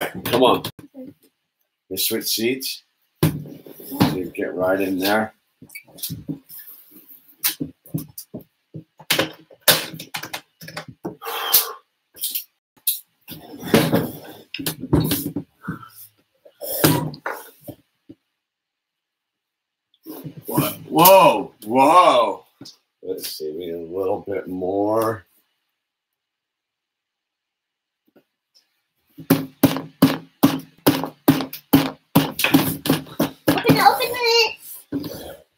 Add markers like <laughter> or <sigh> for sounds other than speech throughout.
Come on. You switch seats. So you get right in there. What? Whoa, whoa. Let's see, we need a little bit more.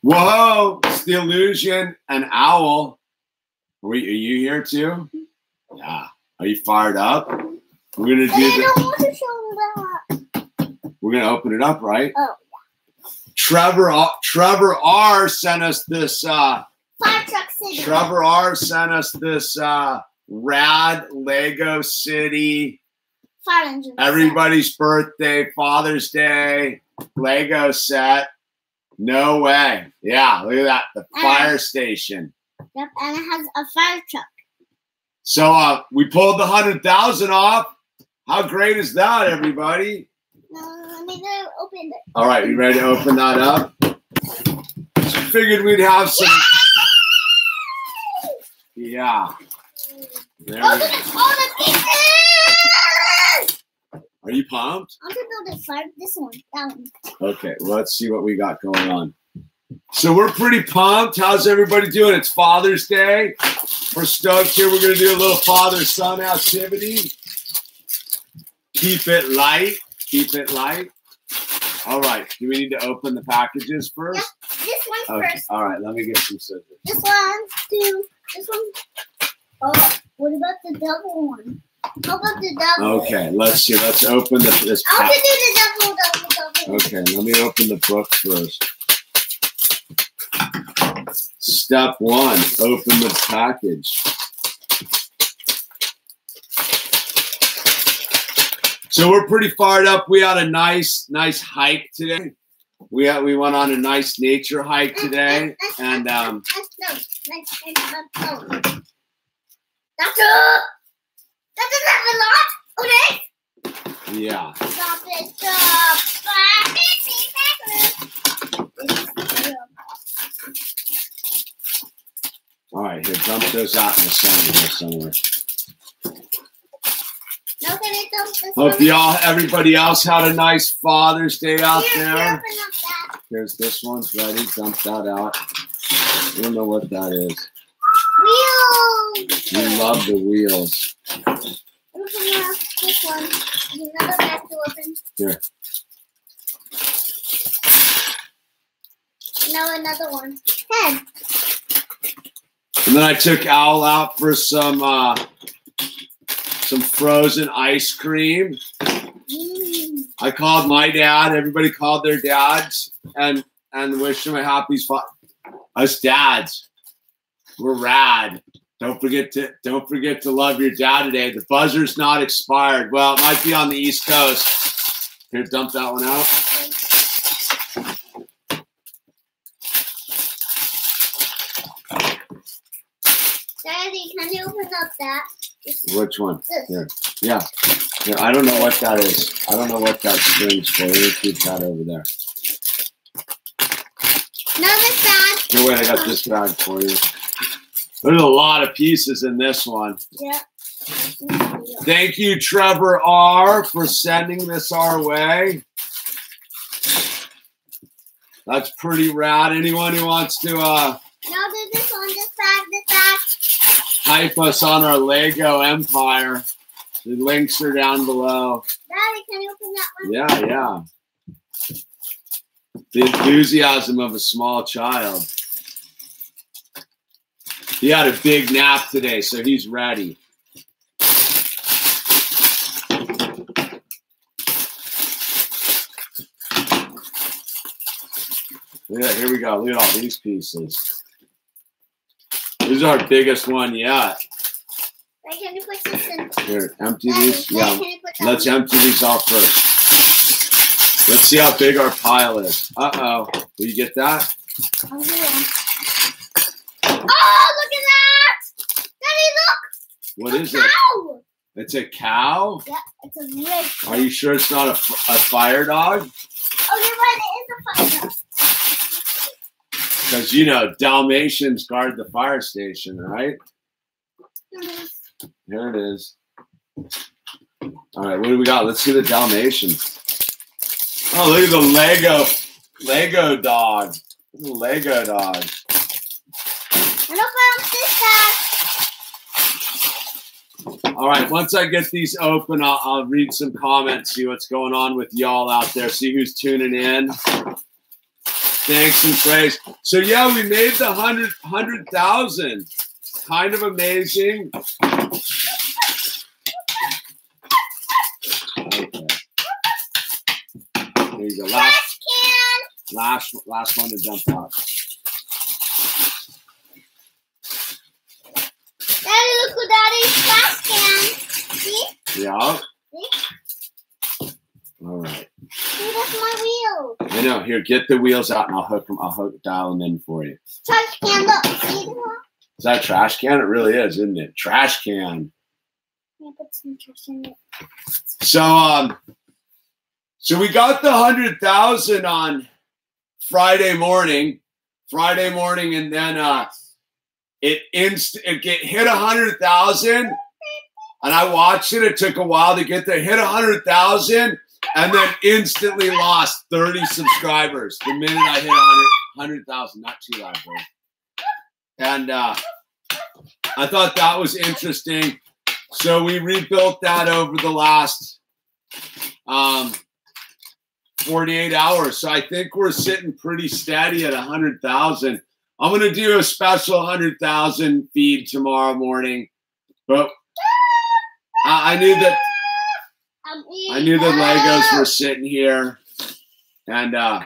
Whoa, it's the illusion, an owl. Are, we, are you here too? Yeah. Are you fired up? We're gonna do the, don't want to show that. we're gonna open it up, right? Oh. Trevor Trevor R sent us this uh Fire truck city. Trevor R sent us this uh rad Lego City Fire engine. everybody's birthday, Father's Day, Lego set. No way. Yeah, look at that. The fire station. Yep, and it has a fire truck. So uh we pulled the hundred thousand off. How great is that, everybody? No, let me go open it. All right, you ready to open that up? Figured we'd have some. Yeah. There Open it, all the pieces! Are you pumped? I'm gonna build a fire. This one, that one. Okay, well, let's see what we got going on. So we're pretty pumped. How's everybody doing? It's Father's Day. We're stoked here. We're gonna do a little father-son activity. Keep it light. Keep it light. All right. Do we need to open the packages first? This one Okay. first. All right. Let me get some scissors. This one, two. This one. Oh, what about the double one? How the double? Okay. Let's see. Let's open the, this. I pack. want to do the double, double, double. Okay, let me open the book first. Step one, open the package. So we're pretty fired up. We had a nice, nice hike today. We had, we went on a nice nature hike today, and um, No, nice, nice, no. That's it. That doesn't have a lot. Oh, okay. yeah. Stop it. Stop. All right, here, dump those out in the center here somewhere. No, can I dump this Hope y'all, everybody else, had a nice Father's Day out Here, here, there. Here's this one's ready. Dump that out. I don't know what that is. Wheels. We love the wheels. This one. There's another bag to open. Here. Now another one. Head. And then I took Owl out for some uh, some frozen ice cream. Mm. I called my dad. Everybody called their dads and and wished them a happy spot. Us dads, we're rad. Don't forget to don't forget to love your dad today. The buzzer's not expired. Well, it might be on the East Coast. Here, dump that one out. Daddy, can you open up that? Which one? Here. Yeah. Here, I don't know what that is. I don't know what that string's for. We'll keep that over there. Another bag. Here, wait, I got this bag for you. There's a lot of pieces in this one. Yeah. Thank you, Trevor R, for sending this our way. That's pretty rad. Anyone who wants to uh, do this one, this bag, this bag. hype us on our Lego empire, the links are down below. Daddy, can you open that one? Yeah, yeah. The enthusiasm of a small child. He had a big nap today, so he's ready. Yeah, here we go. Look at all these pieces. This is our biggest one yet. Wait, can you put this in? Here, empty these. Yeah, can you put that Let's empty these out first. Let's see how big our pile is. Uh oh. Will you get that? I'll do that. Oh, look at that! Daddy, look! What is it? cow! It's a cow. Yeah, it's a red. Are you sure it's not a, a fire dog? Oh, you're right. It is a fire. Dog. Because you know Dalmatians guard the fire station, right? Mm-hmm. Here it is. All right, what do we got? Let's see the Dalmatians. Oh, look at the Lego, Lego dog. Look at the Lego dog. Look at this guy. All right, once I get these open, I'll, I'll read some comments, see what's going on with y'all out there, see who's tuning in. Thanks and praise. So yeah, we made the hundred hundred thousand. Kind of amazing. Okay. There you go. Last last last one to jump out. Daddy, look at Daddy's trash can. See? Yeah. All right. See, that's my wheel. I know. Here, get the wheels out, and I'll hook them. I'll hook dial them in for you. Trash can, look. See the Is that a trash can? It really is, isn't it? Trash can. Yeah, put some trash in it. So um so we got the hundred thousand on Friday morning. Friday morning and then uh it inst it get hit a hundred thousand and I watched it. It took a while to get there, hit a hundred thousand and then instantly lost 30 subscribers the minute I hit a hundred hundred thousand, not too loud, bro. And uh I thought that was interesting. So we rebuilt that over the last um, 48 hours. So I think we're sitting pretty steady at 100,000. I'm going to do a special 100,000 feed tomorrow morning. But I, I knew that I'm knew that Legos were sitting here. And uh,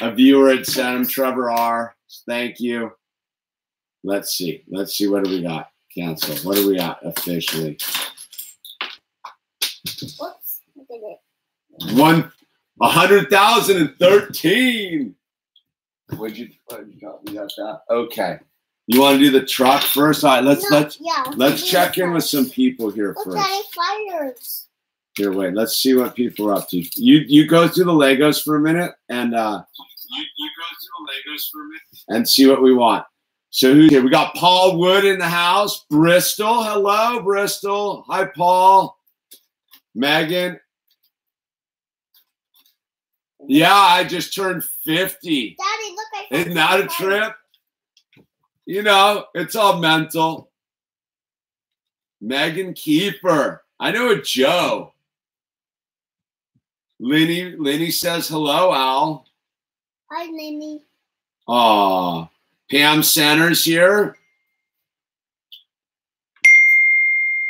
a viewer had sent them, Trevor R. Thank you. Let's see. Let's see. What do we got? Cancel. What do we got officially? Whoops. Look at it. One, a hundred thousand and thirteen. What'd you, what'd you got? We got that. Okay. You want to do the truck first? All right. Let's No, let's yeah, let's do check in with some people here Look, first. Daddy, fires. Here, wait. Let's see what people are up to. You you go through the Legos for a minute and uh, you, you go through the Legos for a minute and see what we want. So who's here? We got Paul Wood in the house. Bristol, hello, Bristol. Hi, Paul. Megan. Yeah, I just turned 50. Daddy, look, I Isn't that a trip? You know, it's all mental. Megan Keeper. I know a Joe. Lenny, Lenny says hello, Owl. Hi, Nini. Aw. Pam Centers here.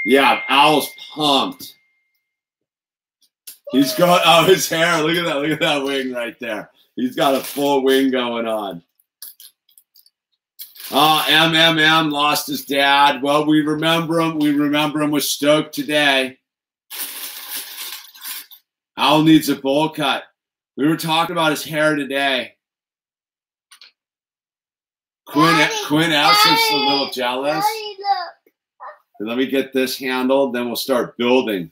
Yeah, Owl's pumped. He's got oh his hair. Look at that. Look at that wing right there. He's got a full wing going on. Uh, MMM lost his dad. Well, we remember him. We remember him with Stoke today. Owl needs a bowl cut. We were talking about his hair today. Quinn, Daddy, Quinn is a little jealous. Daddy. Let me get this handled, then we'll start building.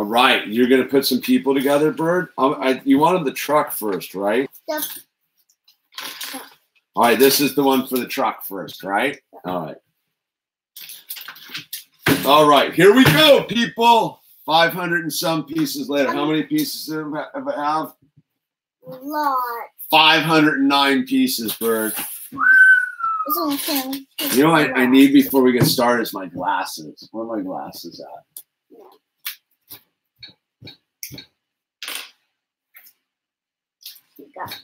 All right, you're gonna put some people together, Bird. Um, I, you wanted the truck first, right? All right, this is the one for the truck first, right? All right. All right, here we go, people. 500 and some pieces later. How many pieces do I have? A lot. 509 pieces, Bird. You know what I, I need before we get started is my glasses. Where are my glasses at? Got.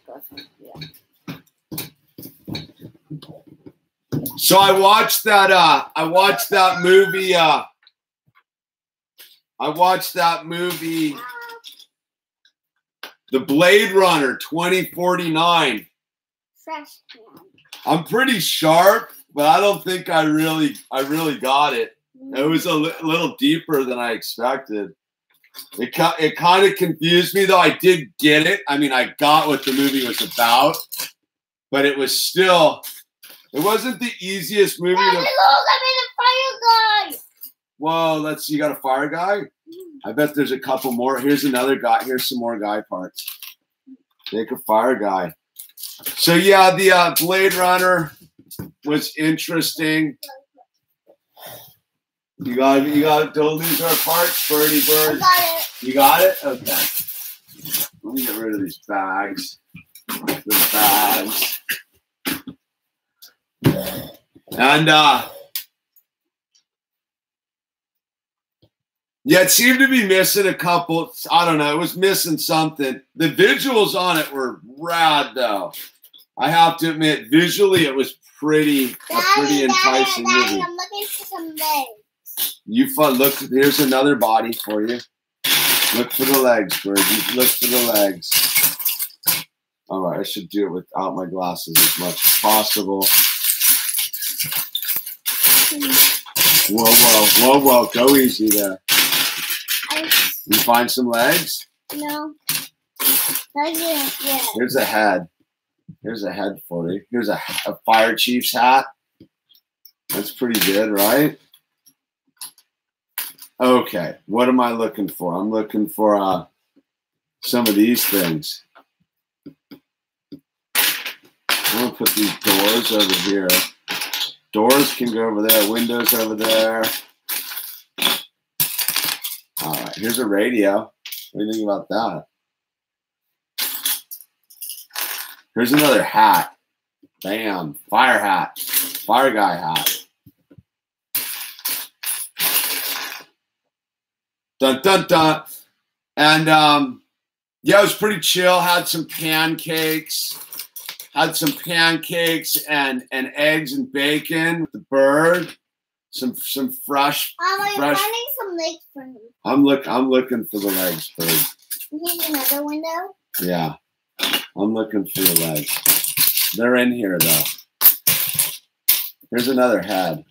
So I watched that uh I watched that movie uh I watched that movie The Blade Runner 2049. I'm pretty sharp, but I don't think I really I really got it. It was a li- little deeper than I expected. It, it kind of confused me though. I did get it. I mean, I got what the movie was about, but it was still, it wasn't the easiest movie Daddy, to. look, I made a fire guy. Whoa, let's see. You got a fire guy? I bet there's a couple more. Here's another guy. Here's some more guy parts. Make a fire guy. So yeah, the uh, Blade Runner was interesting. You got you got don't lose our parts, Birdie Bird. got it. You got it? Okay. Let me get rid of these bags. The bags. And uh yeah, it seemed to be missing a couple. I don't know. It was missing something. The visuals on it were rad, though. I have to admit, visually, it was pretty a pretty Daddy, Daddy, enticing Daddy, movie. I'm looking for some legs. You fun. Look, here's another body for you. Look for the legs, bird. Look for the legs. All right, I should do it without my glasses as much as possible. Whoa, whoa, whoa, whoa! Go easy there. I You find some legs. no. Not yet. Here's a head. Here's a head for you. Here's a, a fire chief's hat. That's pretty good, right? Okay, what am I looking for? I'm looking for uh, some of these things. I'm gonna put these doors over here. Doors can go over there. Windows over there. All right, here's a radio. What do you think about that? Here's another hat. Bam. Fire hat. Fire guy hat. Dun dun dun. And um, yeah, it was pretty chill. Had some pancakes. Had some pancakes and, and eggs and bacon with the bird. Some some fresh. I'm Fresh. finding some legs for him. I'm look I'm looking for the legs, bird. Here's another window. Yeah. I'm looking for the legs. They're in here though. Here's another head.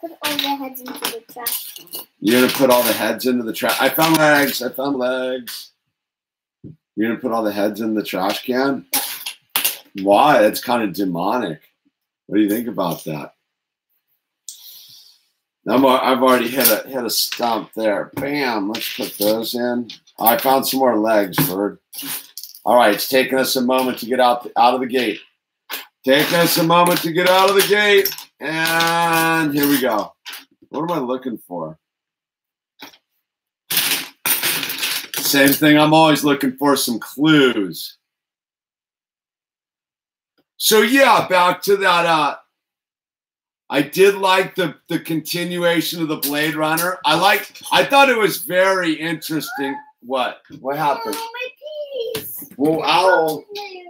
Put all the heads into the trash can. You're gonna put all the heads into the trash. I found legs. I found legs. You're gonna put all the heads in the trash can. Why? That's kind of demonic. What do you think about that? I'm, I've already hit a hit a stump there. Bam. Let's put those in. Oh, I found some more legs, bird. All right, it's taking us a moment to get out out of the gate. Taking us a moment to get out of the gate, and here we go. What am I looking for? Same thing. I'm always looking for some clues. So yeah, back to that. Uh, I did like the the continuation of the Blade Runner. I like. I thought it was very interesting. What? What happened? Oh. Well, owl.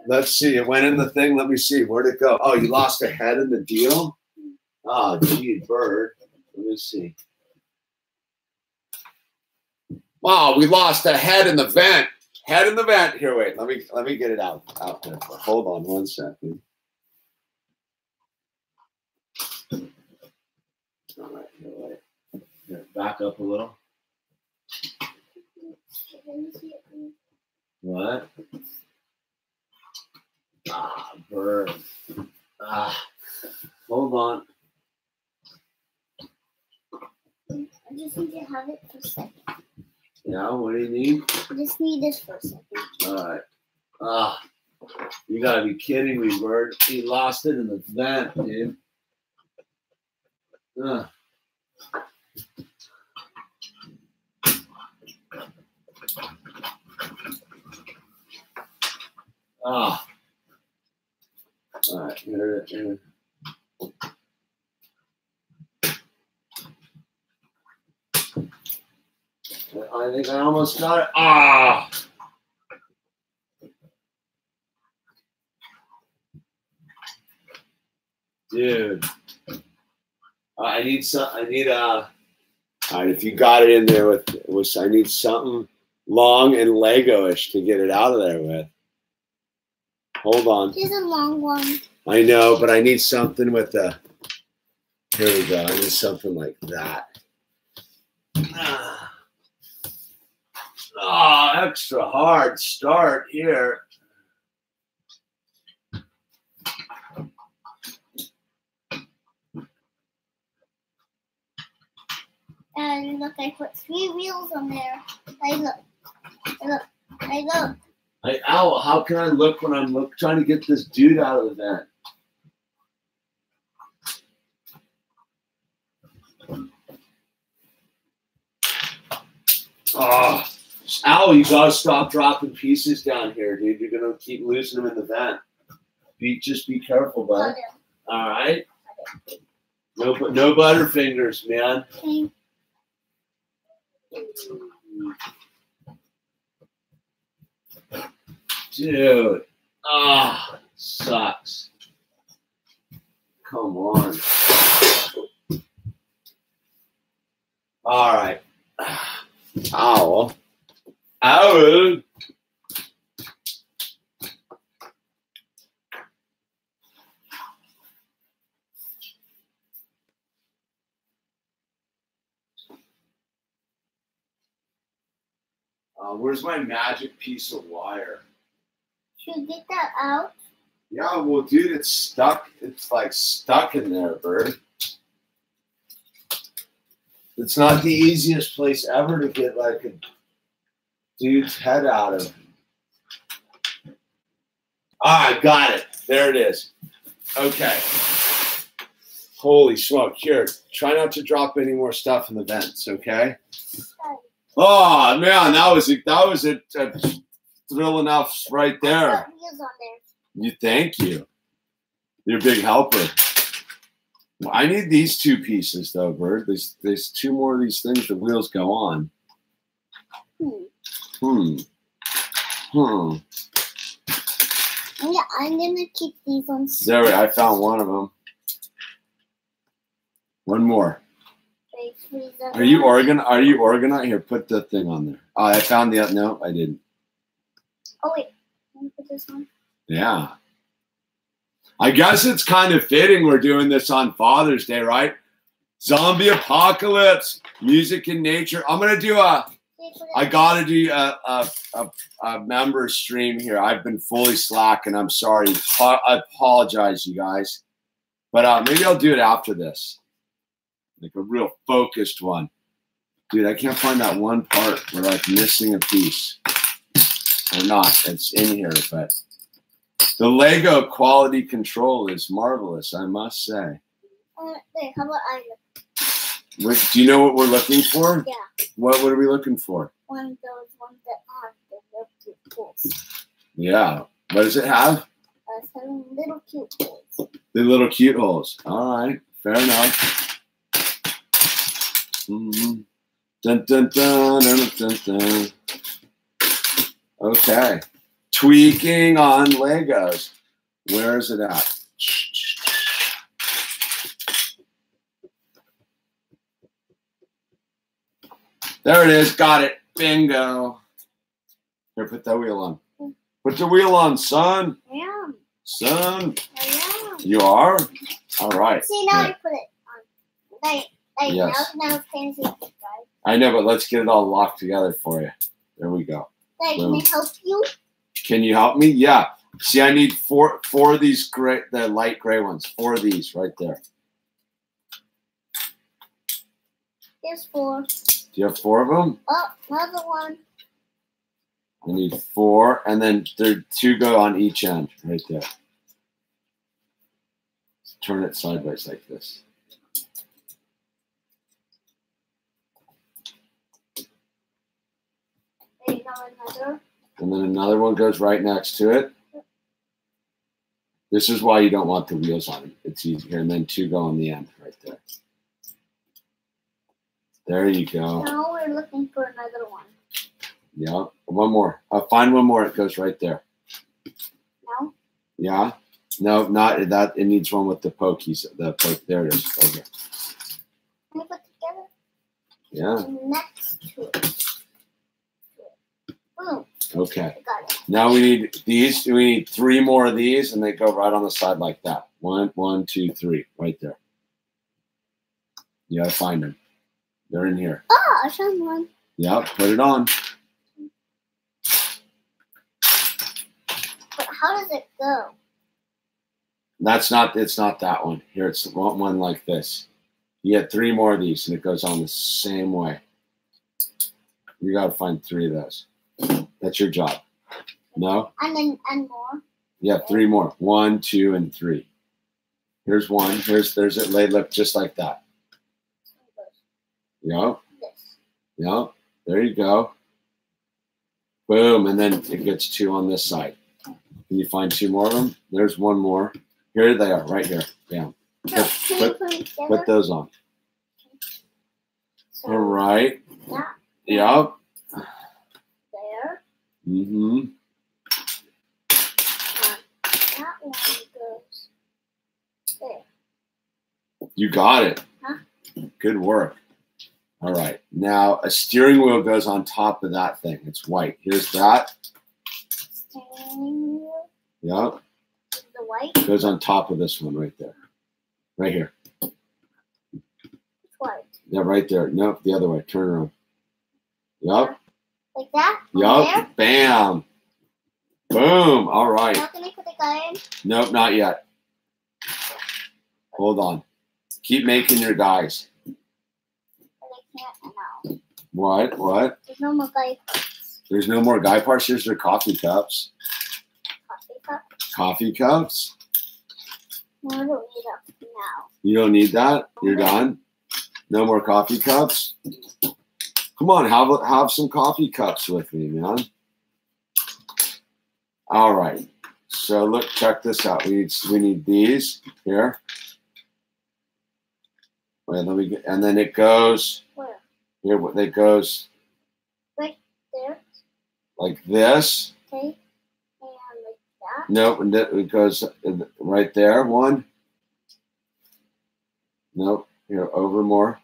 Let's see. It went in the thing. Let me see. Where'd it go? Oh, you lost a head in the deal. Oh, gee, bird. Let me see. Wow, we lost a head in the vent. Head in the vent. Here, wait. Let me let me get it out out there. Hold on one second. Back up a little. What? Ah, bird. Ah, hold on. I just need to have it for a second. Yeah, what do you need? I just need this for a second. All right. Ah, you gotta be kidding me, Bird. He lost it in the vent, dude. Ah. Ah. All right, here, here. I think I almost got it. Ah. Dude. I need some. I need a. All right, if you got it in there with, with I need something long and Lego-ish to get it out of there with. Hold on. Here's a long one. I know, but I need something with a. Here we go. I need something like that. Ah, oh, extra hard start here. And look, I put three wheels on there. I look. I look. I look. Hey, ow, how can I look when I'm look, trying to get this dude out of the vent? Oh, ah. Ow, you gotta stop dropping pieces down here, dude. You're gonna keep losing them in the vent. Be just be careful, bud. Okay. All right. No, bu- no butterfingers, man. Okay. Dude. Ah, sucks. Come on. All right. <sighs> Ow. Ow. Uh, where's my magic piece of wire? Should we get that out? Yeah, well, dude, it's stuck. It's like stuck in there, bird. It's not the easiest place ever to get like a dude's head out of. Ah, I got it. There it is. Okay. Holy smoke. Here, try not to drop any more stuff in the vents, okay? Oh man, that was a, that was a, a thrill enough right there. You thank you. You're a big helper. I need these two pieces though, Bird. There's there's two more of these things the wheels go on. Hmm. Hmm. Hmm. Yeah, I'm gonna keep these ones There I found one of them. One more. Are you organ are you organized? Here, put the thing on there. Oh, I found the no, I didn't. Oh wait, put this on. Yeah. I guess it's kind of fitting we're doing this on Father's Day, right? Zombie apocalypse, music and nature. I'm gonna do a Wait, put it I gotta do a, a, a, a member stream here. I've been fully slack and I'm sorry. I apologize, you guys. But uh, maybe I'll do it after this. Like a real focused one. Dude, I can't find that one part. We're like missing a piece. Or not. It's in here, but the Lego quality control is marvelous, I must say. Uh, wait, how about I Wait, do you know what we're looking for? Yeah. What, what are we looking for? One of those ones that have the little cute holes. Yeah. What does it have? Uh, seven little cute holes. The little cute holes. All right, fair enough. Mhm. Dun, dun, dun, dun, dun, dun. Okay, tweaking on Legos. Where is it at? There it is. Got it. Bingo. Here, put that wheel on. Put the wheel on, son. I am. Son. I am. You are? All right. See, now Yeah. I put it on. Like, like Yes. now, now it's fancy, guys. I know, but let's get it all locked together for you. There we go. Like, Well. can I help you? Can you help me? Yeah. See, I need four four of these gray the light gray ones. Four of these right there. There's four. Do you have four of them? Oh, another one. I need four, and then there two go on each end, right there. Turn it sideways like this. Another. And then another one goes right next to it. This is why you don't want the wheels on it. It's easier. And then two go on the end right there. There you go. Now we're looking for another one. Yeah. One more. Uh, find one more. It goes right there. No? Yeah. No, not that. It needs one with the pokies. The poke. There it is. Okay. Can we put together? Yeah. Next to it. Boom. Okay. Got it. Now we need these. We need three more of these, and they go right on the side like that. One, one, two, three, right there. You gotta find them. They're in here. Oh, I found one. Yep, put it on. But how does it go? That's not. It's not that one. Here, it's one one like this. You get three more of these, and it goes on the same way. You gotta find three of those. That's your job. No. And then and more. Yeah, three more. One, two, and three. Here's one. Here's there's it laid up just like that. Yep. This. Yep. There you go. Boom, and then it gets two on this side. Can you find two more of them? There's one more. Here they are, right here. Bam. Put- put- put? Those on. So, All right. That Yep. there. Mm-hmm. that one goes there. You got it. Huh? Good work. All right. Now a steering wheel goes on top of that thing. It's white. Here's that. Steering wheel Yep. the white. Goes on top of this one right there. Right here. White. Yeah, right there. Nope, the other way. Turn around. Yep. Like that? Yup. Bam. Boom. All right. Now can I put the guy in? Nope, not yet. Hold on. Keep making your guys. What? What? There's no more guy parts. There's no more guy parts. Here's their coffee cups. Coffee cups. Coffee cups? No, I don't need up now. You don't need that? You're done? No more coffee cups? Come on, have, have some coffee cups with me, man. All right. So look, check this out. We need we need these here. Wait, let me get, and then it goes Where? here. What it goes There. like this. Okay. And like that. Nope, and it goes right there. One. Nope. Here, over more.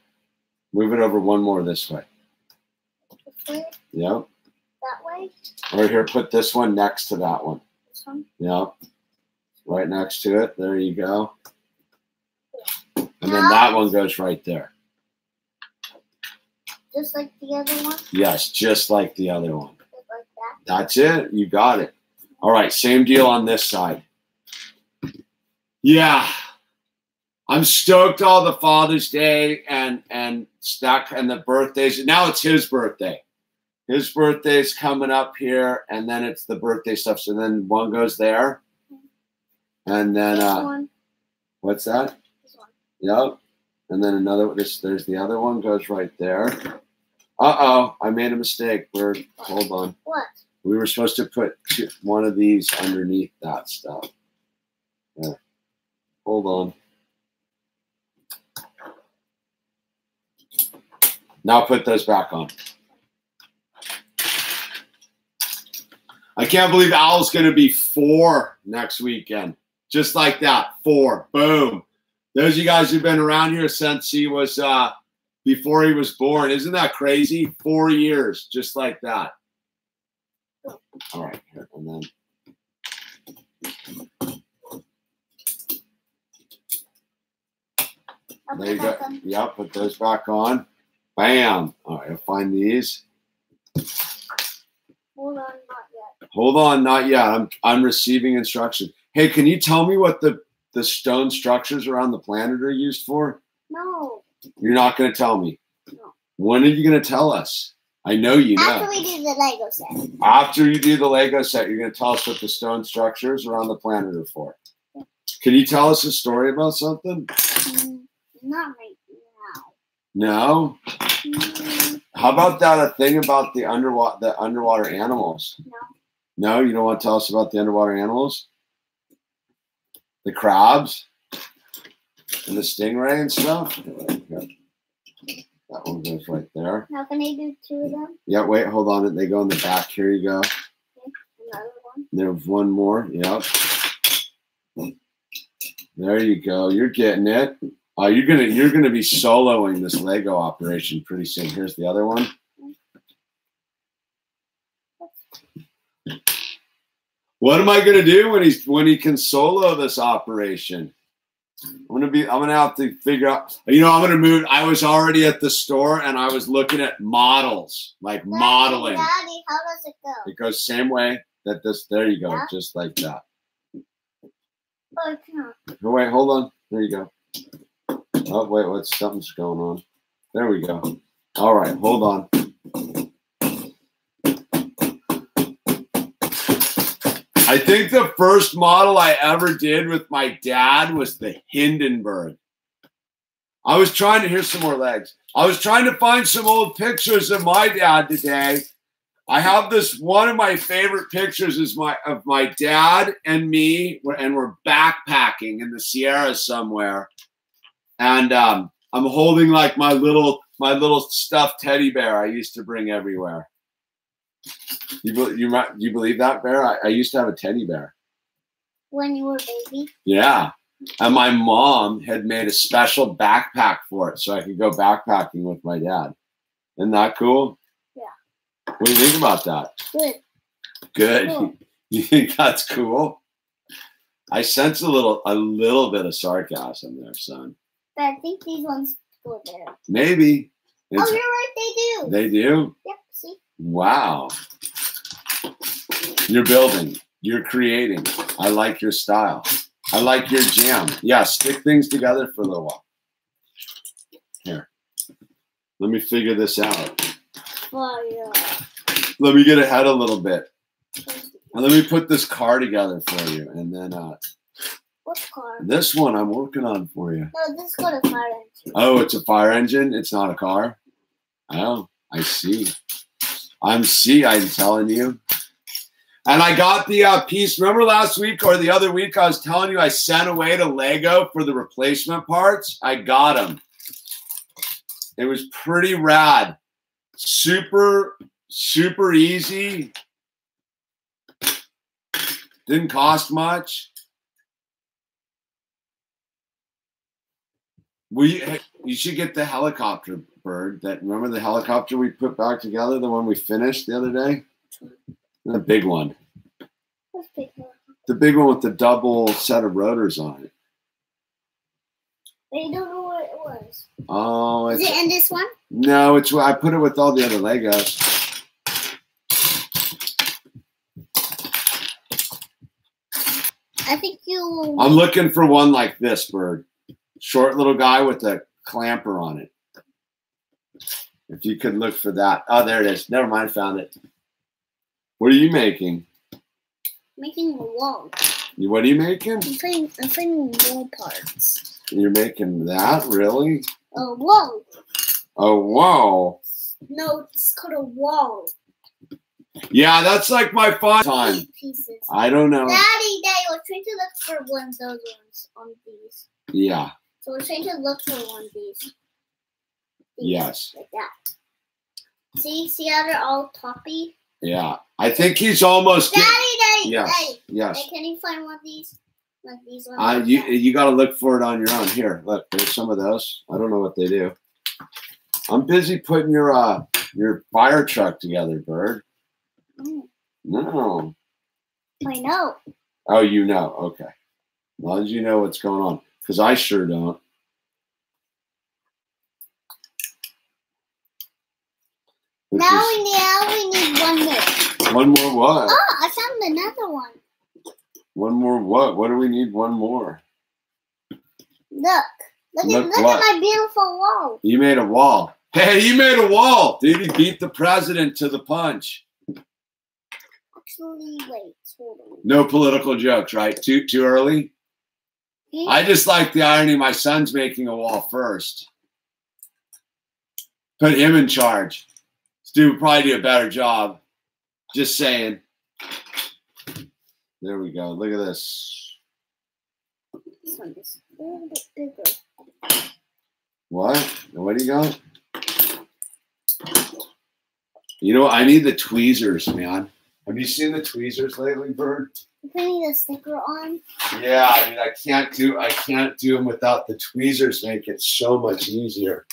Move it over one more this way. This. Yep. That way. Or here, put this one next to that one. This one. Yep. Right next to it. There you go. And then that one goes right there. Just like the other one. Yes, just like the other one. Like that. That's it. You got it. All right, same deal on this side. Yeah. I'm stoked all the Father's Day and and stuck and the birthdays. Now it's his birthday. His birthday's coming up here, and then it's the birthday stuff. So then one goes there. And then uh what's that? Yep. And then another this there's the other one goes right there. Uh oh, I made a mistake. We're hold on. What? We were supposed to put two, one of these underneath that stuff. Yeah. Hold on. Now put those back on. I can't believe Owl's going to be four next weekend. Just like that. Four. Boom. Those of you guys who've been around here since he was, uh, before he was born. Isn't that crazy? Four years, just like that. All right, here, and then there you go. Yep, put those back on. Bam. All right, I'll find these. Hold on, not yet. Hold on, not yet. I'm I'm receiving instruction. Hey, can you tell me what the the stone structures around the planet are used for? No. You're not going to tell me. No. When are you going to tell us? I know you know. After we do the Lego set. After you do the Lego set, you're going to tell us what the stone structures around the planet are for. Can you tell us a story about something? Mm, not right now. No. Mm, How about that a thing about the underwater the underwater animals? no. No, you don't want to tell us about the underwater animals? The crabs and the stingray and stuff? That one goes right there. How can I do two of them? Yeah, wait, hold on. They go in the back. Here you go. Another one. There's one more. Yep. There you go. You're getting it. Uh, you're gonna you're gonna be soloing this Lego operation pretty soon. Here's the other one. What am I gonna do when he's when he can solo this operation? I'm gonna be. I'm gonna have to figure out. You know, I'm gonna move. I was already at the store and I was looking at models, like modeling. Daddy, how does it go? It goes same way that this. There you go, Yeah. just like that. Oh. Oh, wait, hold on. There you go. Oh wait, what's something's going on? There we go. All right, hold on. I think the first model I ever did with my dad was the Hindenburg. I was trying to hear some more legs. I was trying to find some old pictures of my dad today. I have this one of my favorite pictures is my of my dad and me, and we're backpacking in the Sierra somewhere, and um, I'm holding like my little my little stuffed teddy bear I used to bring everywhere. You be- you might you believe that bear? I, I used to have a teddy bear. When you were a baby. Yeah. And my mom had made a special backpack for it so I could go backpacking with my dad. Isn't that cool? Yeah. What do you think about that? Good. Good. Cool. <laughs> You think that's cool? I sense a little a little bit of sarcasm there, son. But I think these ones go there. Maybe. oh, you're right. They do. they do? yep. See. Wow. You're building. You're creating. I like your style. I like your jam. Yeah, stick things together for a little while. Here. Let me figure this out. Fire. Let me get ahead a little bit. And let me put this car together for you. And then uh, What car? this one I'm working on for you. No, this got a fire engine. Oh, it's a fire engine. It's not a car. Oh, I see. I'm see. I'm telling you. And I got the uh, piece. Remember last week or the other week? I was telling you I sent away to Lego for the replacement parts. I got them. It was pretty rad. Super, super easy. Didn't cost much. We you should get the helicopter bird. That remember the helicopter we put back together, the one we finished the other day, the big one, big the big one with the double set of rotors on it. They don't know what it was. Oh, Is it in this one? no, it's I put it with all the other Legos. I think you. I'm looking for one like this bird, short little guy with a clamper on it. If you could look for that. Oh, there it is. Never mind, found it. What are you making? making a wall. You- What are you making? I'm putting. I'm putting wall parts. You're making that really? A wall. Oh, whoa. No, it's called a wall. Yeah, that's like my fun time. Pieces. I don't know. Daddy, Daddy, we're trying to look for one of those ones on these. Yeah, So we're trying to look for one of these. Yes. Like that. See, see how they're all toppy? yeah. I think he's almost. Daddy, Daddy, yes, Daddy. yes. Hey, can you find one of these? Like these ones? Uh, like you that? you got to look for it on your own. Here, look. There's some of those. I don't know what they do. I'm busy putting your uh your fire truck together, Bird. Mm, No. I know. Oh, you know. Okay. As long as you know what's going on, because I sure don't. Now is- we need, now we need one more. one more what? Oh, I found another one. One more what? What do we need? One more. Look. Look, Look at, look what? at my beautiful wall. You made a wall. Hey, you made a wall. Dude, he beat the president to the punch. Actually, wait, hold on. No political jokes, right? Too too early. I just like the irony. My son's making a wall first. Put him in charge. Dude probably do a better job. Just saying. There we go. Look at this. This one is a little bit bigger. What? What do you got? You know, I need the tweezers, man. Have you seen the tweezers lately, Bird? Putting the sticker on. Yeah, I mean, I can't do I can't do them without the tweezers. Make it so much easier.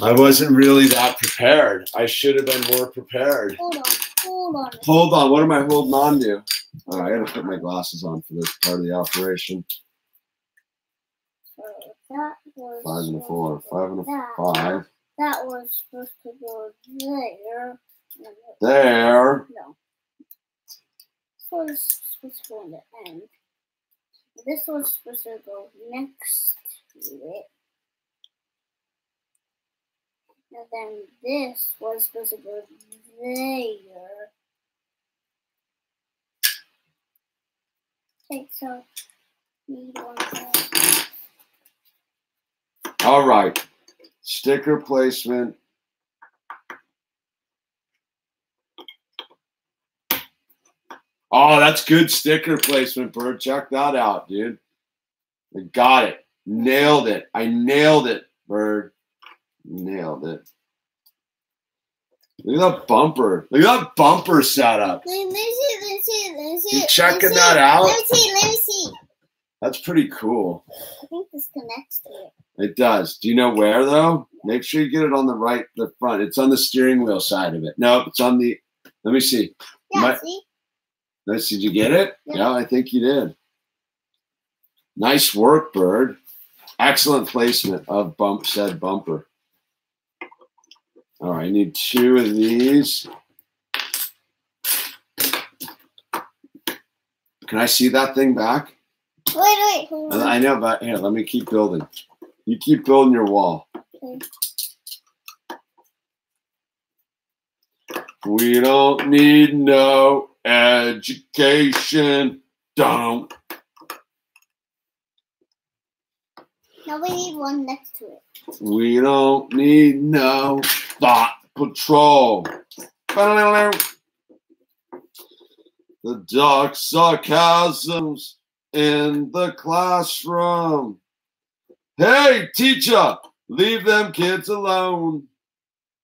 I wasn't really that prepared. I should have been more prepared. Hold on, hold on. Hold on, what am I holding on to? Oh, I gotta put my glasses on for this part of the operation. Uh, that was Five and a four. Five and a that, five. That was supposed to go there. No, There. No. This was supposed to go in the end. This was supposed to go next to it. And then this was supposed to go there. Okay, so need one more. All right. Sticker placement. Oh, that's good sticker placement, Bird. Check that out, dude. I got it. Nailed it. I nailed it, Bird. Nailed it. Look at that bumper. Look at that bumper setup. Let me see, let me see, let me see. You checking see, that out? Let me see, let me see. That's pretty cool. I think this connects to it. It does. Do you know where though? Make sure you get it on the right, the front. It's on the steering wheel side of it. No, it's on the. Let me see. Yeah, My- see? Nice. Did you get it? Yeah. Yeah, I think you did. Nice work, Bird. Excellent placement of bump said bumper. All right, I need two of these. Can I see that thing back? Wait, wait. I know, but here, let me keep building. You keep building your wall. Okay. We don't need no education. Don't. Now we need one next to it. We don't need no thought patrol. The dark sarcasms in the classroom. Hey, teacher, leave them kids alone.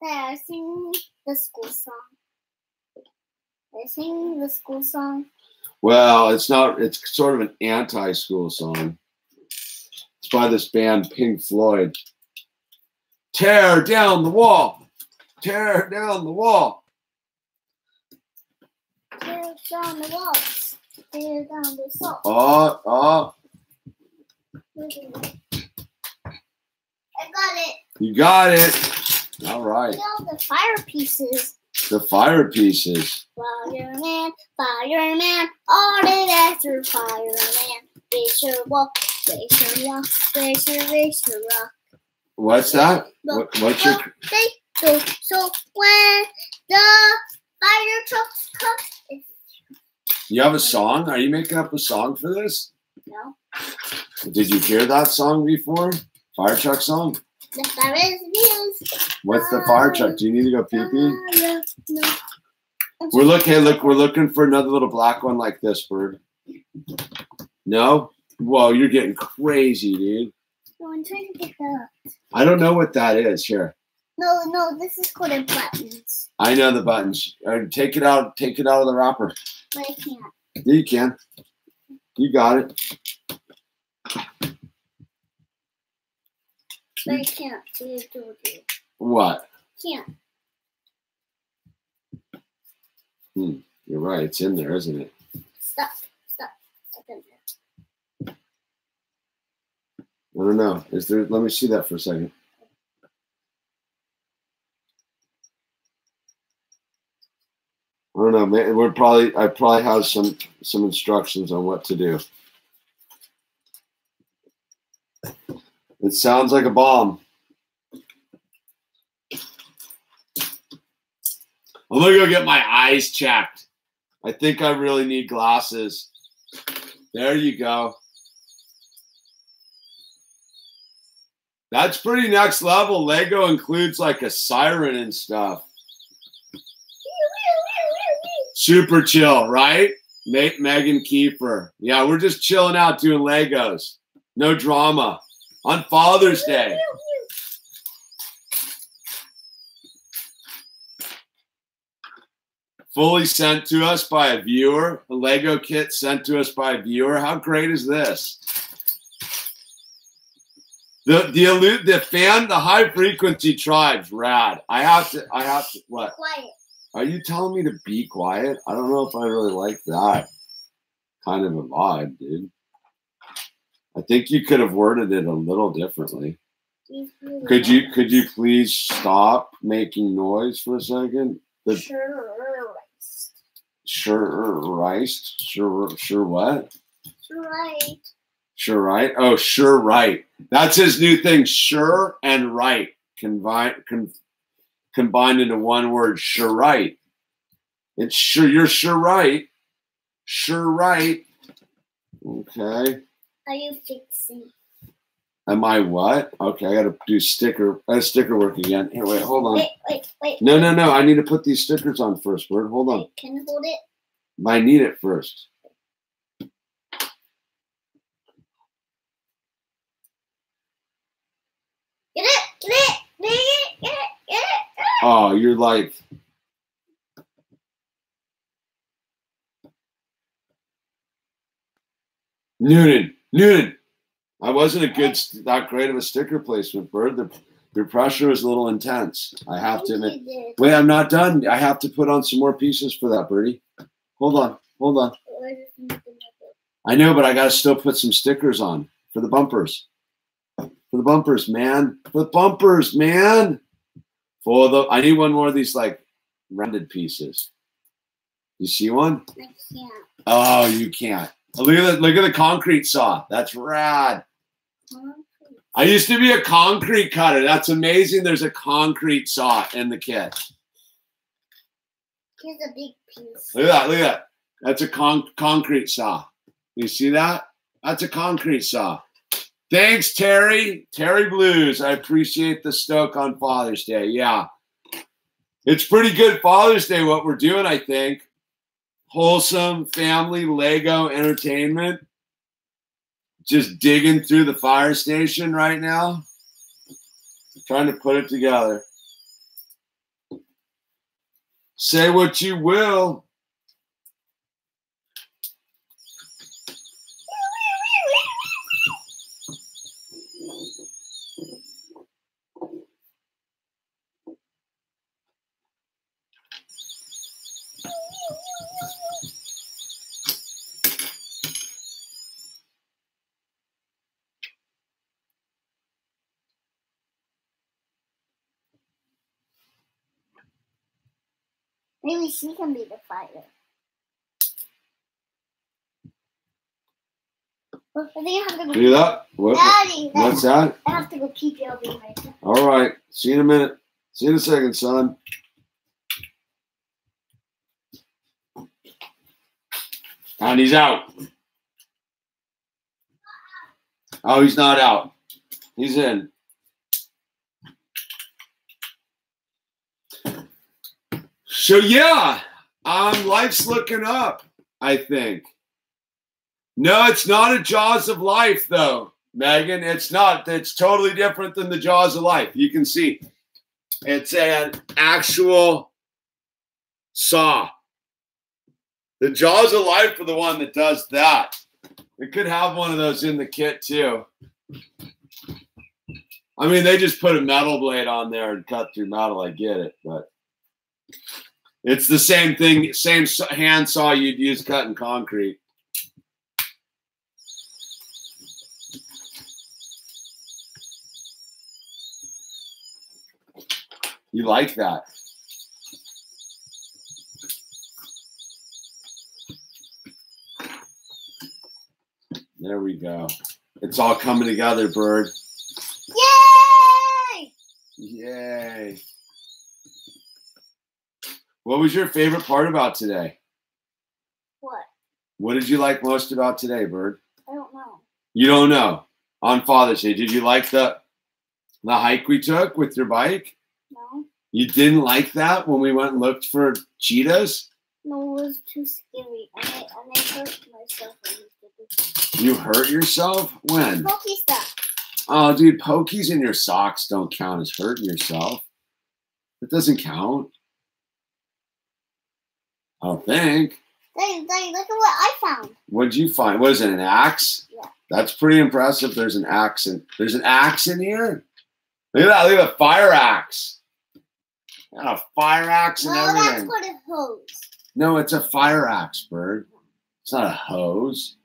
There, sing the school song. They sing the school song. Well, it's not, it's sort of an anti school song. It's by this band Pink Floyd. Tear down the wall. Tear down the wall. Tear down the walls. Tear down the salt. Oh, ah, oh, ah. I got it. you got it. All right. Now the fire pieces. The fire pieces. Fireman, fireman, all it after fireman. Race your walk, race walk, race your rock. What's that? What, what's your? So so when the fire trucks come, You have a song? Are you making up a song for this? no. Did you hear that song before? Fire truck song? The fire is. What's the fire truck? Do you need to go pee pee? Fire, no. We're looking. Look, we're looking for another little black one like this, bird. No. Whoa, you're getting crazy, dude. No, I'm trying to get the. I don't know what that is. Here, No, no, this is called a buttons. I know the buttons. Uh, take it out. Take it out of the wrapper. But I can't. Yeah, you can. You got it. But I can't. I told you. What? Can't. Hmm. You're right. It's in there, isn't it? Stop. Stop. Stop in there. I don't know. Is there? Let me see that for a second. I don't know. man, We're probably. I probably have some some instructions on what to do. It sounds like a bomb. I'm gonna go get my eyes checked. I think I really need glasses. There you go. That's pretty next level. Lego includes like a siren and stuff. Super chill, right? Nate, Megan Kiefer. Yeah, we're just chilling out doing Legos. No drama. On Father's Day. Fully sent to us by a viewer. A Lego kit sent to us by a viewer. How great is this? The the allu- the fan the high frequency tribes rad. I have to I have to what? Quiet. Are you telling me to be quiet? I don't know if I really like that kind of a vibe, dude. I think you could have worded it a little differently. Could you could you please stop making noise for a second? The Sure. sure rice, sure sure what? Sure Right. Sure right. Oh, sure right. That's his new thing. Sure and right combined con, combined into one word. Sure right. It's sure you're sure right. Sure right. Okay. Are you fixing? Am I what? Okay, I got to do sticker. Uh, sticker work again. Here, wait, hold on. Wait, wait, wait. No, no, no. I need to put these stickers on first. Word. Hold on. Wait, can you hold it? I need it first. Get it, get it, get it, get it, get it. Get it. Oh, you're like. Noonan, Noonan. I wasn't a good, not great of a sticker placement, Bird. The, the pressure was a little intense. I have to admit. Wait, I'm not done. I have to put on some more pieces for that, Birdie. Hold on, hold on. Where's the thing that it- I know, but I got to still put some stickers on for the bumpers. For the bumpers, man. For the bumpers, man. For the, I need one more of these like rounded pieces. You see one? I can't. Oh, you can't. Look at the look at the concrete saw. That's rad. I used to be a concrete cutter. That's amazing. There's a concrete saw in the kit. Here's a big piece. Look at that. Look at that. That's a con- concrete saw. You see that? That's a concrete saw. Thanks, Terry. Terry Blues. I appreciate the stoke on Father's Day. Yeah. It's pretty good Father's Day, what we're doing, I think. Wholesome family Lego entertainment. Just digging through the fire station right now. Trying to put it together. Say what you will. Maybe she can be the fighter. Well, I think I have to go. Do that. What? Daddy, What's that? I have to go pee pee. I'll be right back. All right. See you in a minute. See you in a second, son. And he's out. Oh, he's not out. He's in. So yeah, um, life's looking up. I think. No, it's not a Jaws of Life, though, Megan. It's not. It's totally different than the Jaws of Life. You can see it's an actual saw. The Jaws of Life are the one that does that. We could have one of those in the kit, too. I mean, they just put a metal blade on there and cut through metal. I get it, but it's the same thing, same handsaw you'd use cutting concrete. You like that? There we go. It's all coming together, bird. Yay! Yay. What was your favorite part about today? What? What did you like most about today, Bird? I don't know. You don't know. On Father's Day, did you like the the hike we took with your bike? No. You didn't like that when we went and looked for cheetahs? No, it was too scary. And I, and I hurt myself when you did this. You hurt yourself? When? Pokey stuff. Oh, dude, pokies in your socks don't count as hurting yourself. That doesn't count. I don't think. Daddy, Daddy, look at what I found. What'd you find? What is it? An axe? Yeah. That's pretty impressive. There's an axe in there's an axe in here. Look at that. Look at the fire axe. Got a fire axe and No, that's everything. for the hose. No, it's a fire axe, bird. It's not a hose.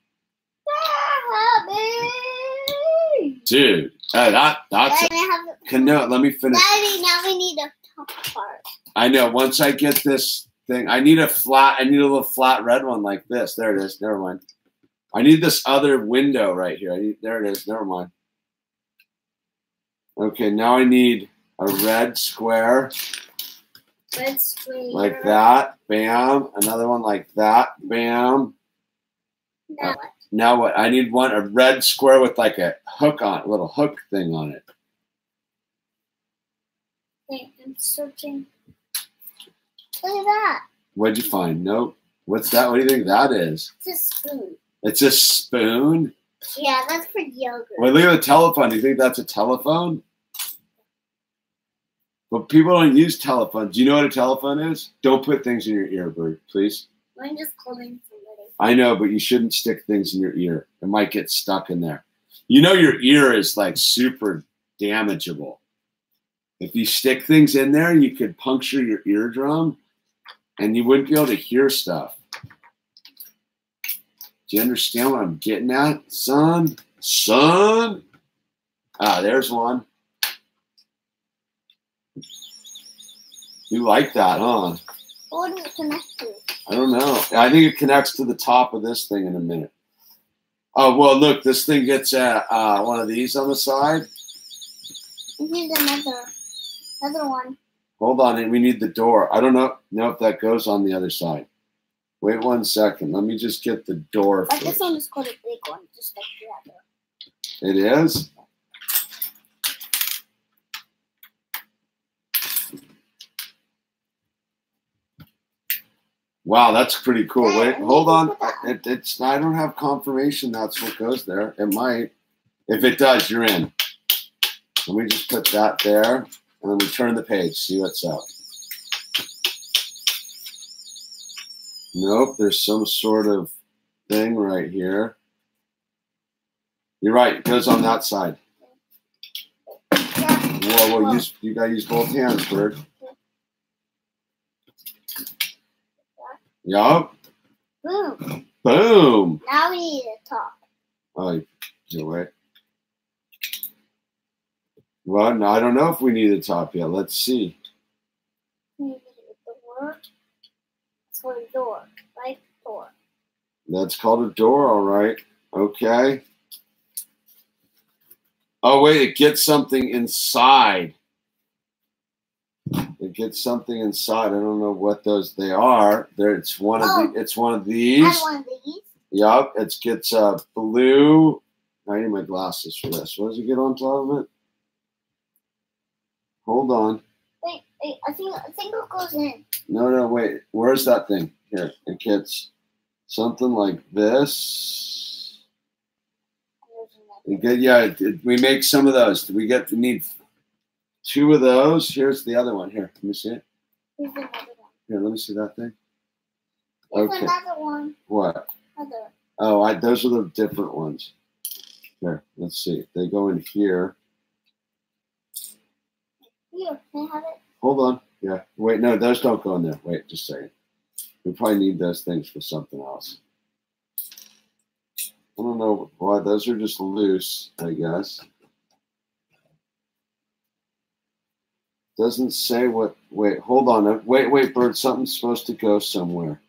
Dude, uh, that that's Daddy, have can no, let me finish. Daddy, now we need a top part. I know. Once I get this thing, I need a flat. I need a little flat red one like this. There it is. Never mind. I need this other window right here. I need, there it is. Never mind. Okay, now I need a red square Red screen. like that. Bam. Another one like that. Bam. Now what? Now what? I need one a red square with like a hook on, a little hook thing on it. Wait, I'm searching. Look at that. What'd you find? Nope. What's that? What do you think that is? It's a spoon. It's a spoon. Yeah, that's for yogurt. Well, look at the telephone. Do you think that's a telephone? But people don't use telephones. Do you know what a telephone is? Don't put things in your ear, Bird, please. I'm just calling somebody. I know, but you shouldn't stick things in your ear. It might get stuck in there. You know your ear is like super damageable. If you stick things in there, you could puncture your eardrum and you wouldn't be able to hear stuff. Do you understand what I'm getting at, son? Son? Ah, there's one. You like that, huh? What does it connect to? I don't know. I think it connects to the top of this thing in a minute. Oh well, look, this thing gets uh, uh, one of these on the side. Here's another, another one. Hold on, we need the door. I don't know, know if that goes on the other side. Wait one second. Let me just get the door. But this First. one is called a big one, just like the other. It is. Wow, that's pretty cool. Wait, hold on. It, it's I don't have confirmation that's what goes there. It might. If it does, you're in. Let me just put that there, and then we turn the page. See what's up. Nope, there's some sort of thing right here. You're right. It goes on that side. Whoa, whoa, use, you gotta use both hands, Bird. Yup. Boom. Boom. Now we need a top. Oh, you wait. Well, no, I don't know if we need a top yet. Let's see. We need a door. It's a door, right? Door. That's called a door, all right. Okay. Oh, wait, it gets something inside. It gets something inside. I don't know what those they are. There, it's one of Oh. the. It's one of these. have one of these. Yup, it gets uh, blue. I need my glasses for this. What does it get on top of it? Hold on. Wait, wait. I think I think it goes in. No, no, wait. Where's that thing? Here, it gets something like this. Get, yeah, it, it- we make some of those. Do We get to need two of those. Here's the other one. Here, let me see it. Here's another one. Here, let me see that thing. Here's Okay. another one. What? Other. Oh, I those are the different ones. Here, let's see. They go in here. Here, can I have it? Hold on. Yeah. Wait, no, those don't go in there. Wait, just a second. We probably need those things for something else. I don't know why those are just loose, I guess. Doesn't say what. Wait, hold on. Wait, wait, Bird. Something's supposed to go somewhere.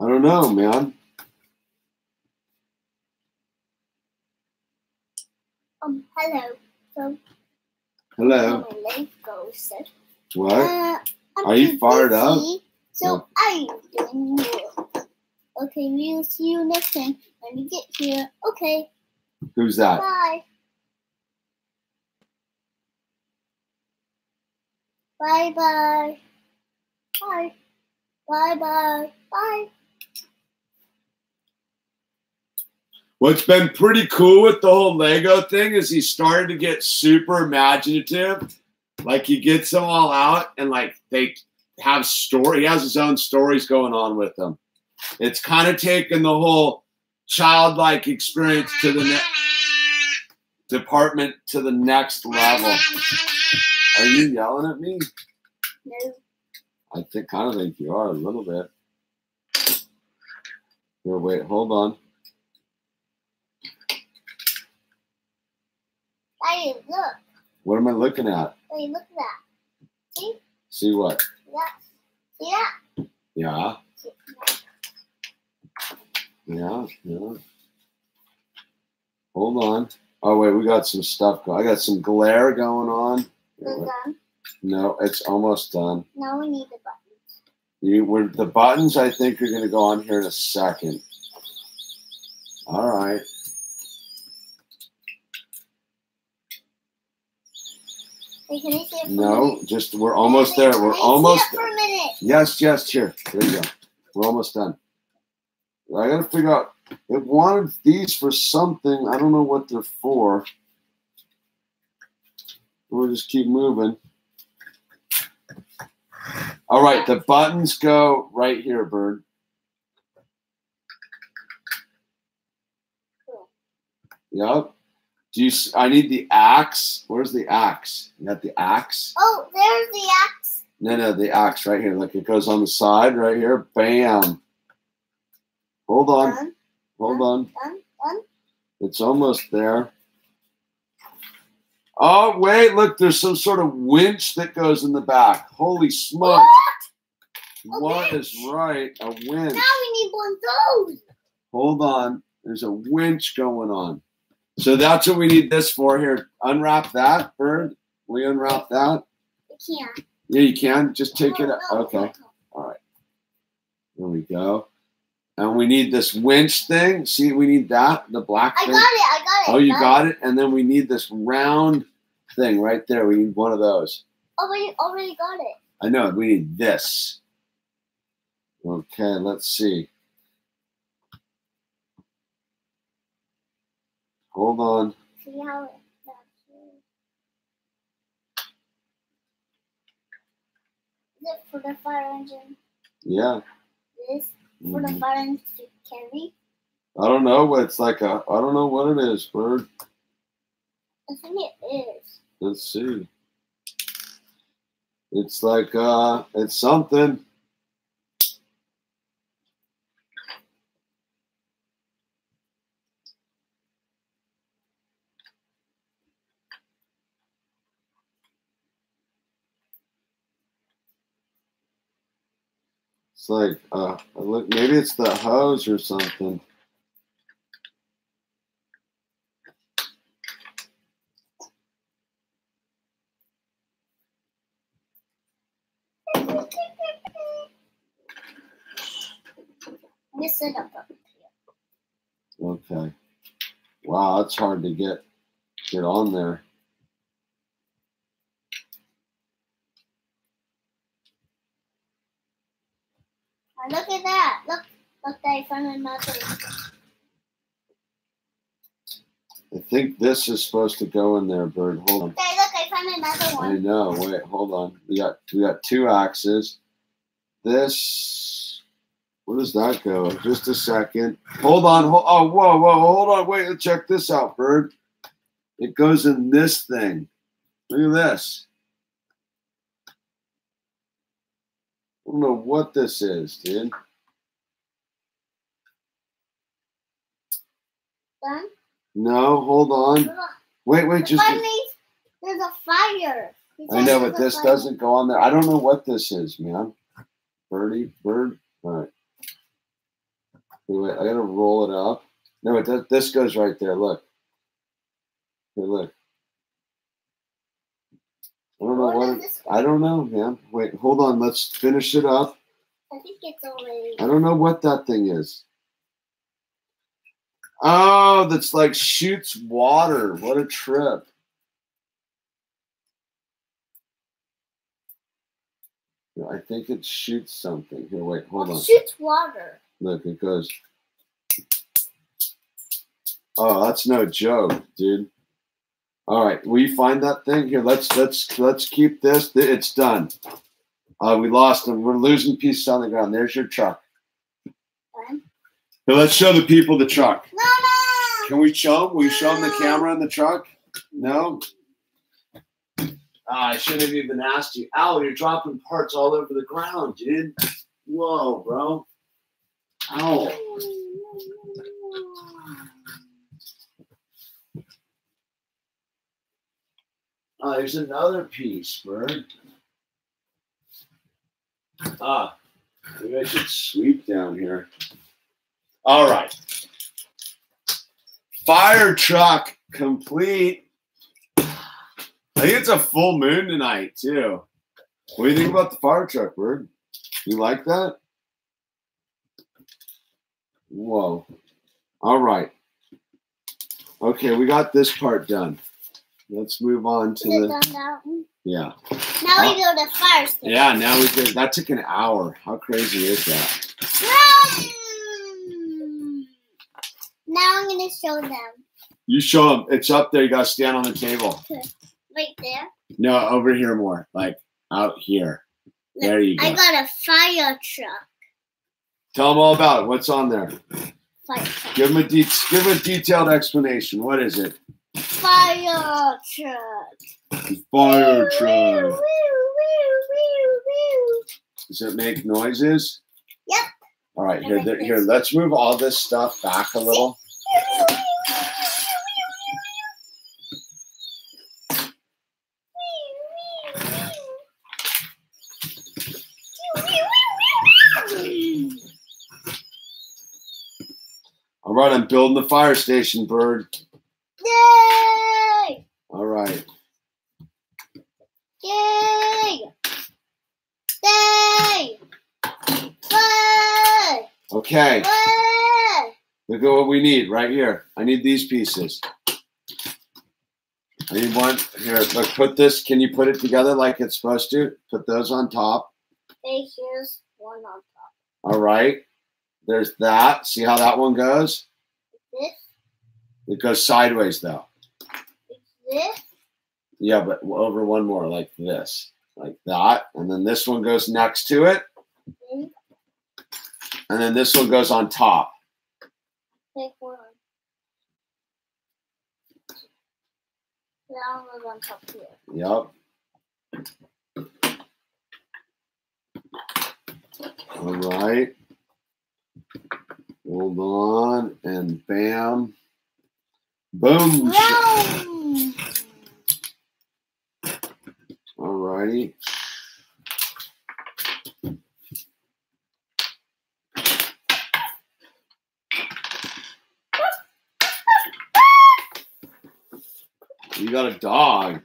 I don't know, man. Um, hello. So, Hello. goes. So, What? uh, Are you fired up? busy, So I'm doing more. Okay, we'll see you next time when you get here. Okay, Who's that? bye. Bye bye. Bye. Bye bye. Bye. What's been pretty cool with the whole Lego thing is he started to get super imaginative. Like he gets them all out and like they have story. He has his own stories going on with them. It's kind of taken the whole childlike experience to the next department to the next level. Are you yelling at me? No. I think kind of think you are a little bit. Here, wait, hold on. Look. What am I looking at? Look at that. See what? That. See that? Yeah, See yeah, yeah. Hold on. Oh wait, we got some stuff going. I got some glare going on. Gun. No, it's almost done. Now we need the buttons. You, we're, the buttons, I think, are going to go on here in a second. All right. Wait, can I see it for No, just we're almost there. We're almost. for a minute. Yes, yes, here. There you go. We're almost done. I got to figure out. It wanted these for something. I don't know what they're for. We'll just keep moving. All right, the buttons go right here, Bird. Cool. Yep. Do you? I need the axe. Where's the axe? You got the axe? Oh, there's the axe. No, no, the axe right here. Look, it goes on the side right here. Bam. Hold on. Done, Hold on. done, done. It's almost there. Oh, wait, look, there's some sort of winch that goes in the back. Holy smoke. What Okay. is right? A winch. Now we need one of those. Hold on. There's a winch going on. So that's what we need this for here. Unwrap that, bird. We unwrap that. I can't. Yeah, you can. Just take it. Out. Oh, okay. All right. There we go. And we need this winch thing. See, we need that, the black I thing. got it. I got it. Oh, you got it? And then we need this round thing right there. We need one of those. Oh, we already got it. I know, we need this. Okay, let's see. Hold on. See how it. Is it for the fire engine? Yeah. This for the Mhm. fire engine to carry? I don't know what it's like a I don't know what it is, bird. I think it is. Let's see. It's like uh it's something. Like uh look maybe it's the hose or something. Just sit up up here. Okay. Wow, that's hard to get get on there. Oh, look at that. Look, look, I found another. I think this is supposed to go in there, Bird. Hold on. Okay, look, I found another one. I know. Wait, hold on. We got we got two axes. This where does that go? Just a second. Hold on. Hold, oh, whoa, whoa, hold on. Wait, check this out, Bird. It goes in this thing. Look at this. I don't know what this is, dude. No, hold on. Wait, wait, just. there's a fire. I know, but this fire. doesn't go on there. I don't know what this is, man. Birdie, bird. All right. Wait, I gotta roll it up. No, it does, this goes right there. Look. Here, look. I don't know What what. It. I don't know, man. Wait, hold on. Let's finish it up. I think it's already. I don't know what that thing is. Oh, that's like shoots water. What a trip. I think it shoots something. Here, wait, hold It on. shoots water. Look, it goes. Oh, that's no joke, dude. All right, will you find that thing here? Let's let's let's keep this. It's done. Uh, we lost them. We're losing pieces on the ground. There's your truck. Done. Now let's show the people the truck. No, no. Can we show them? Will you show them the camera and the truck? No? Ah, I shouldn't have even asked you. Ow, you're dropping parts all over the ground, dude. Whoa, bro. Ow. Oh, there's another piece, bird. Ah, maybe I should sweep down here. All right. Fire truck complete. I think it's a full moon tonight, too. What do you think about the fire truck, Bird? You like that? Whoa. All right. Okay, we got this part done. Let's move on to Is the. Yeah. Now we go to fire station. Yeah, now we did. That took an hour. How crazy is that? Now I'm gonna show them. You show them. It's up there. You got to stand on the table. <laughs> Right there. No, over here more. Like out here. There you go. I got a fire truck. Tell them all about it. What's on there? Fire truck. Give them a de- give 'em a detailed explanation. What is it? Fire truck. Fire Woo, truck. woo, woo, woo, woo. Does it make noises? Yep. All right, here, here. Let's move all this stuff back a little. All right, I'm building the fire station, bird. Yay! All right. Yay! Yay! Yay! Okay. Yay! Look at what we need right here. I need these pieces. I need one here. Look, put this. Can you put it together like it's supposed to? Put those on top. Hey, here's one on top. All right. There's that. See how that one goes? This, It goes sideways though. this, Yeah, but over one more, like this, like that, and then this one goes next to it, then and then this one goes on top. Take one. One goes on top here. Yep. All right. Hold on, and bam, boom. Vroom! All righty. You got a dog.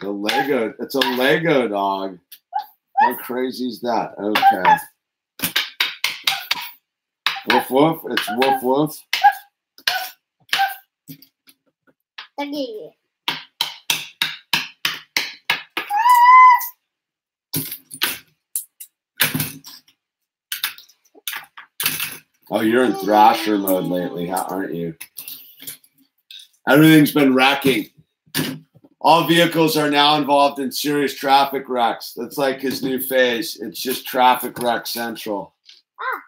The Lego. It's a Lego dog. How crazy is that? Okay. Woof woof. It's woof woof. Oh, you're in Thrasher mode lately, aren't you? Everything's been wrecking. All vehicles are now involved in serious traffic wrecks. That's like his new phase. It's just traffic wreck central. Woo,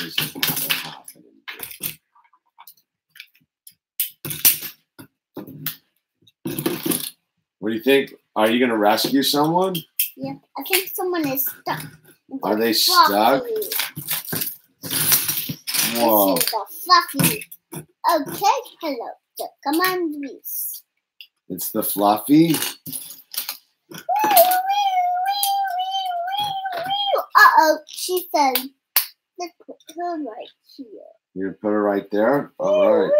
that noise isn't happening. What do you think? Are you going to rescue someone? Yeah, I think someone is stuck. Are they stuck? Whoa. This is the fluffy. Okay, hello. So come on, please. It's the fluffy. Uh oh, she said, Let's put her right here. You put her right there? All right.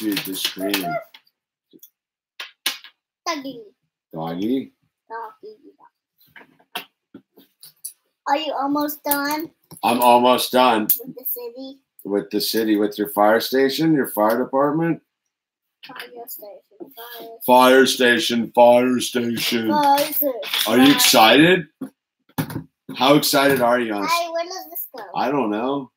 The screen. Doggy. Doggy? Doggy. Are you almost done I'm almost done with the city? with the city, with your fire station, your fire department. Fire station. Fire station, fire station. Fire station. Are you excited? How excited are you? On, Hey, where does this go? I don't know.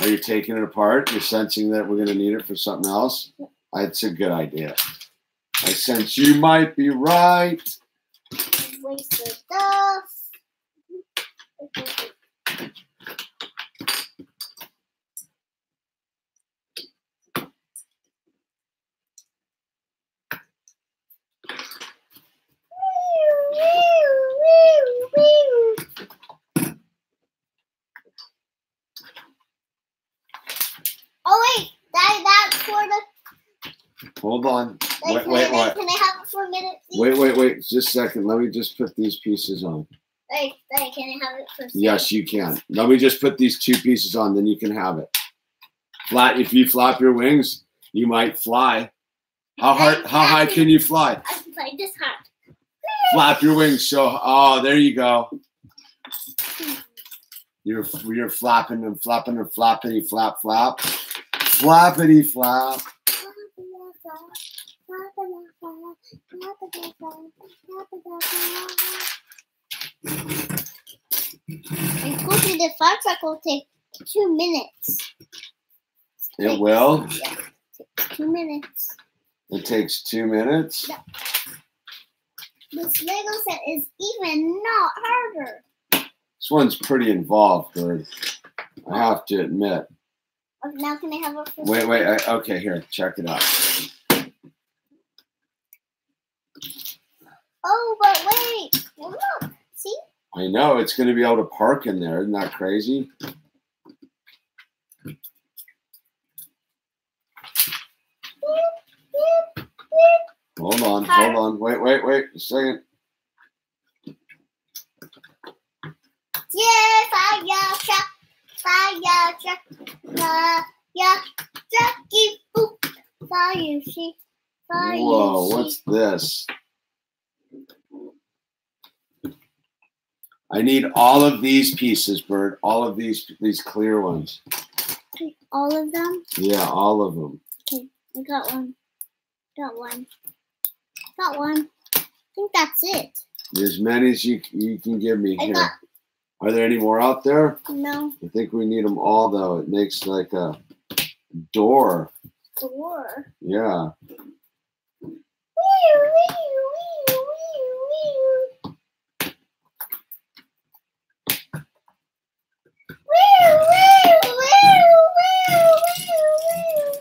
Are you taking it apart? You're sensing that we're going to need it for something else? It's a good idea. I sense you might be right. Wasted dust. Oh wait, that that's for the. Hold on. Wait, wait, wait. can I have it for a minute? please? Wait, wait, wait. Just a second. Let me just put these pieces on. Wait, wait, can I have it for a second? Yes, you can. Let me just put these two pieces on, then you can have it. Flat. If you flap your wings, you might fly. How hard? How high can you fly? I can play this hard. Flap your wings. So, oh, there you go. You're you're flapping and flapping and flappity flap flap, flappity flap. And go to the fire truck will take two minutes. It will. Yeah, takes two minutes. It takes two minutes. This Lego set is even not harder. This one's pretty involved, Bird. I have to admit. Oh, now can I have it for Wait, wait. I, okay, here, check it out. Oh, but wait. Well, look. See? I know it's going to be able to park in there. Isn't that crazy? Hold on, hold on. Wait, wait, wait a second. Yeah, fire truck, fire truck, fire trucky boop, fire sheep, fire Whoa, what's this? I need all of these pieces, Bird. All of these these clear ones. All of them? Yeah, all of them. Okay, I got one. Got one. Got one. I think that's it. As many as you you can give me I here. got Are there any more out there? no I think we need them all though. It makes like a door. Door. Yeah. Wee, wee, wee. Wee, wee, wee, wee, wee, wee.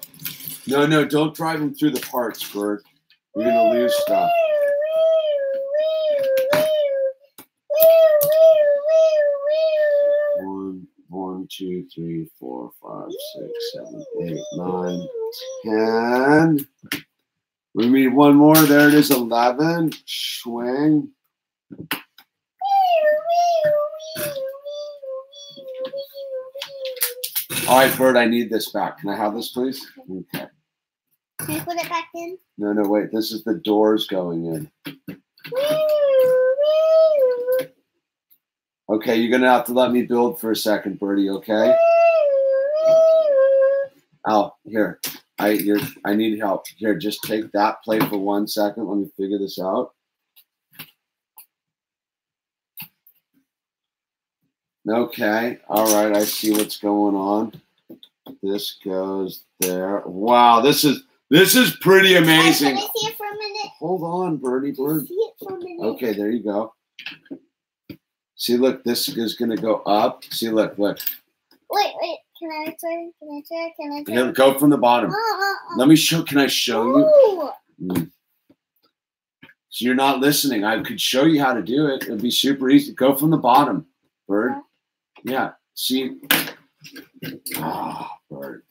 No, no, don't drive them through the parts, Bird. You're gonna lose stuff. One, one, two, three, four, five, six, seven, eight, nine, ten. We need one more. There it is, eleven. Swing. All right, Bird, I need this back. Can I have this, please? Okay. Can you put it back in? No, no, wait. This is the doors going in. Okay, you're gonna have to let me build for a second, Birdie. Okay. Oh, here. I you're, I need help. Here, just take that plate for one second. Let me figure this out. Okay. All right. I see what's going on. This goes there. Wow. This is this is pretty amazing. Can I see it for a minute? Hold on, Birdie Bird. See it for a minute. Okay, there you go. See, look, this is gonna go up. See, look, look. Wait, wait. Can I turn? Can I turn? Can I turn? Here, go from the bottom. Uh, uh, uh. Let me show. Can I show you? Mm. So you're not listening. I could show you how to do it. It'd be super easy. Go from the bottom, Bird. Yeah. See. Ah, Bird. Oh, it's so good.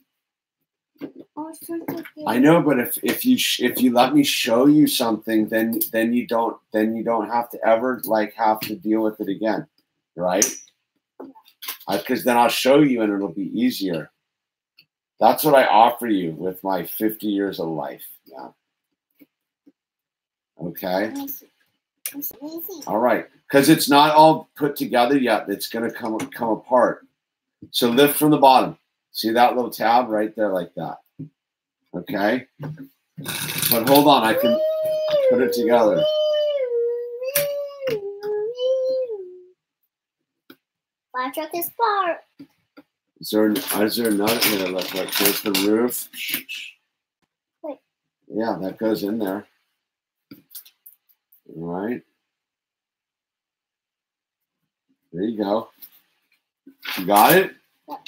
I know, but if if you sh- if you let me show you something, then then you don't then you don't have to ever like have to deal with it again, right? because then I'll show you and it'll be easier. That's what I offer you with my 50 years of life. Yeah. Okay. All right. Because it's not all put together yet. It's going to come come apart. So lift from the bottom. See that little tab right there like that. Okay. But hold on. I can put it together. My truck is parked. Is there, is there another? Yeah, look, like there's the roof. Wait. Yeah, that goes in there. All right. There you go. You got it? Yep.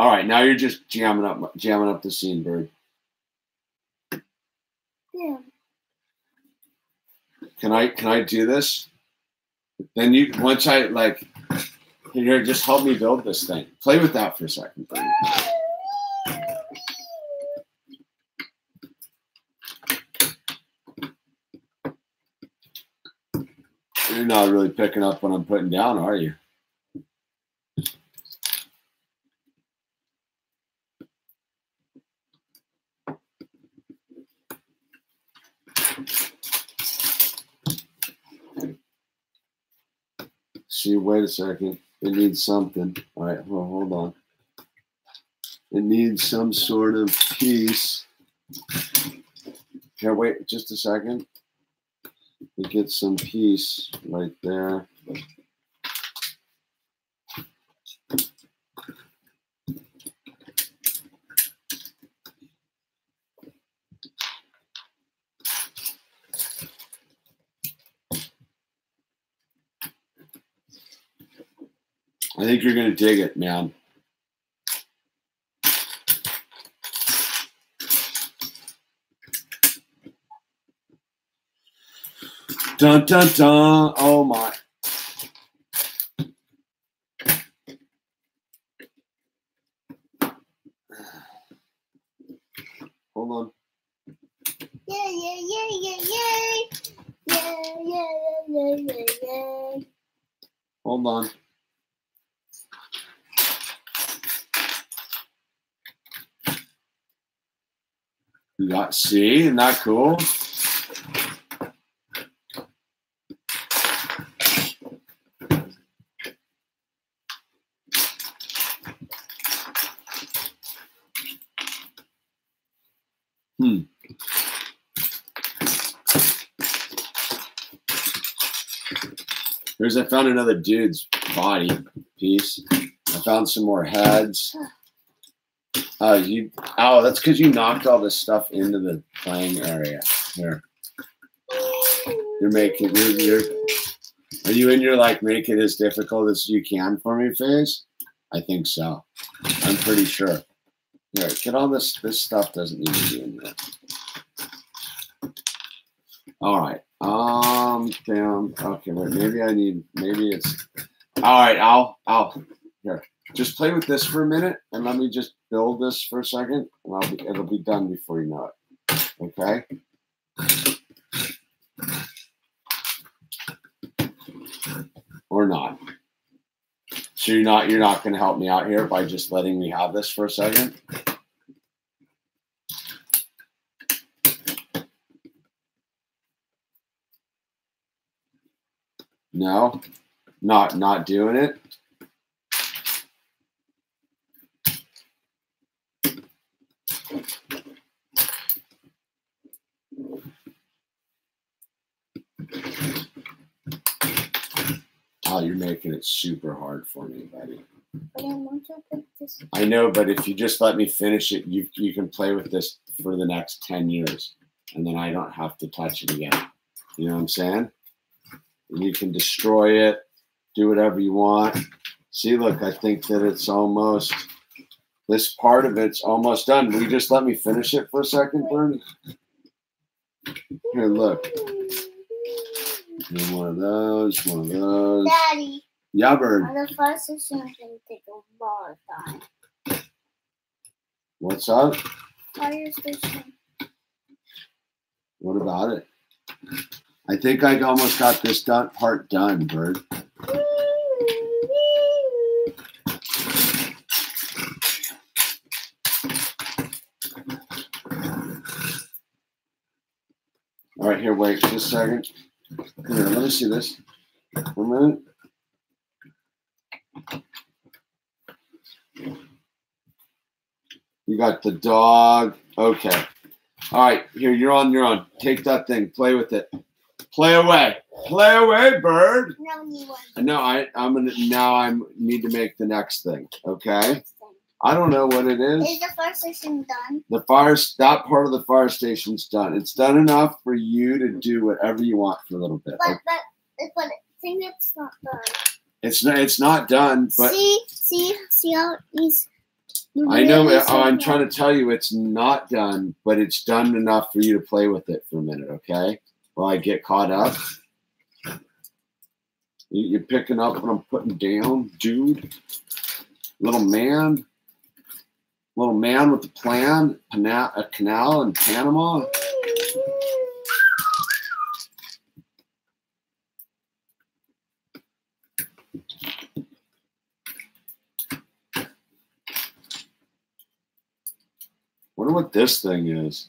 All right, now you're just jamming up jamming up the scene, bird. Yeah. Can I can I do this? Then you once I like here, just help me build this thing. Play with that for a second. You're not really picking up what I'm putting down, are you? See, wait a second. It needs something. All right, well, hold on. It needs some sort of piece. Here, wait just a second. It gets some piece right there. I think you're gonna dig it, man. Dun dun dun! Oh my! Hold on. Yeah, yeah, yeah, yeah, yeah. Yeah, yeah, yeah, yeah, yeah. Hold on. Got see, isn't that cool? Hmm. There's I found another dude's body piece. I found some more heads. Oh, you oh, that's because you knocked all this stuff into the playing area. Here. You're making you're, you're are you in your like make it as difficult as you can for me phase? I think so. I'm pretty sure. Here, get all this this stuff doesn't need to be in there. All right. Um damn. Okay, wait, maybe I need maybe it's all right, I'll I'll here. Just play with this for a minute and let me just build this for a second and I'll be it'll be done before you know it. Okay? Or not. So you're not you're not gonna help me out here by just letting me have this for a second? No, not not doing it. Oh, you're making it super hard for me, buddy. But I want to put this. I know, but if you just let me finish it, you you can play with this for the next ten years, and then I don't have to touch it again. You know what I'm saying? And you can destroy it, do whatever you want. See, look, I think that it's almost this part of it's almost done. Will you just let me finish it for a second, Birdie? Here, look. Okay, one of those, one of those. Daddy. Yeah, bird. On the first is going to take a long time. What's up? Fire station. What about it? I think I almost got this done, part done, bird. All right, here, wait just a second. Here, let me see this. One minute. You got the dog. Okay. All right, here, you're on your own. Take that thing, play with it. Play away. Play away, bird. No new one. No, I, I'm gonna now I need to make the next thing. Okay. I don't know what it is. Is the fire session done? The fire that part of the fire station's done. It's done enough for you to do whatever you want for a little bit. But but but I think it's not done. It's not it's not done, but see see see how he's. I know really uh, oh, I'm trying to tell you it's not done, but it's done enough for you to play with it for a minute, okay? While I get caught up. You- You're picking up what I'm putting down, dude. Little man. Little man with a plan, a canal in Panama. Wonder what this thing is.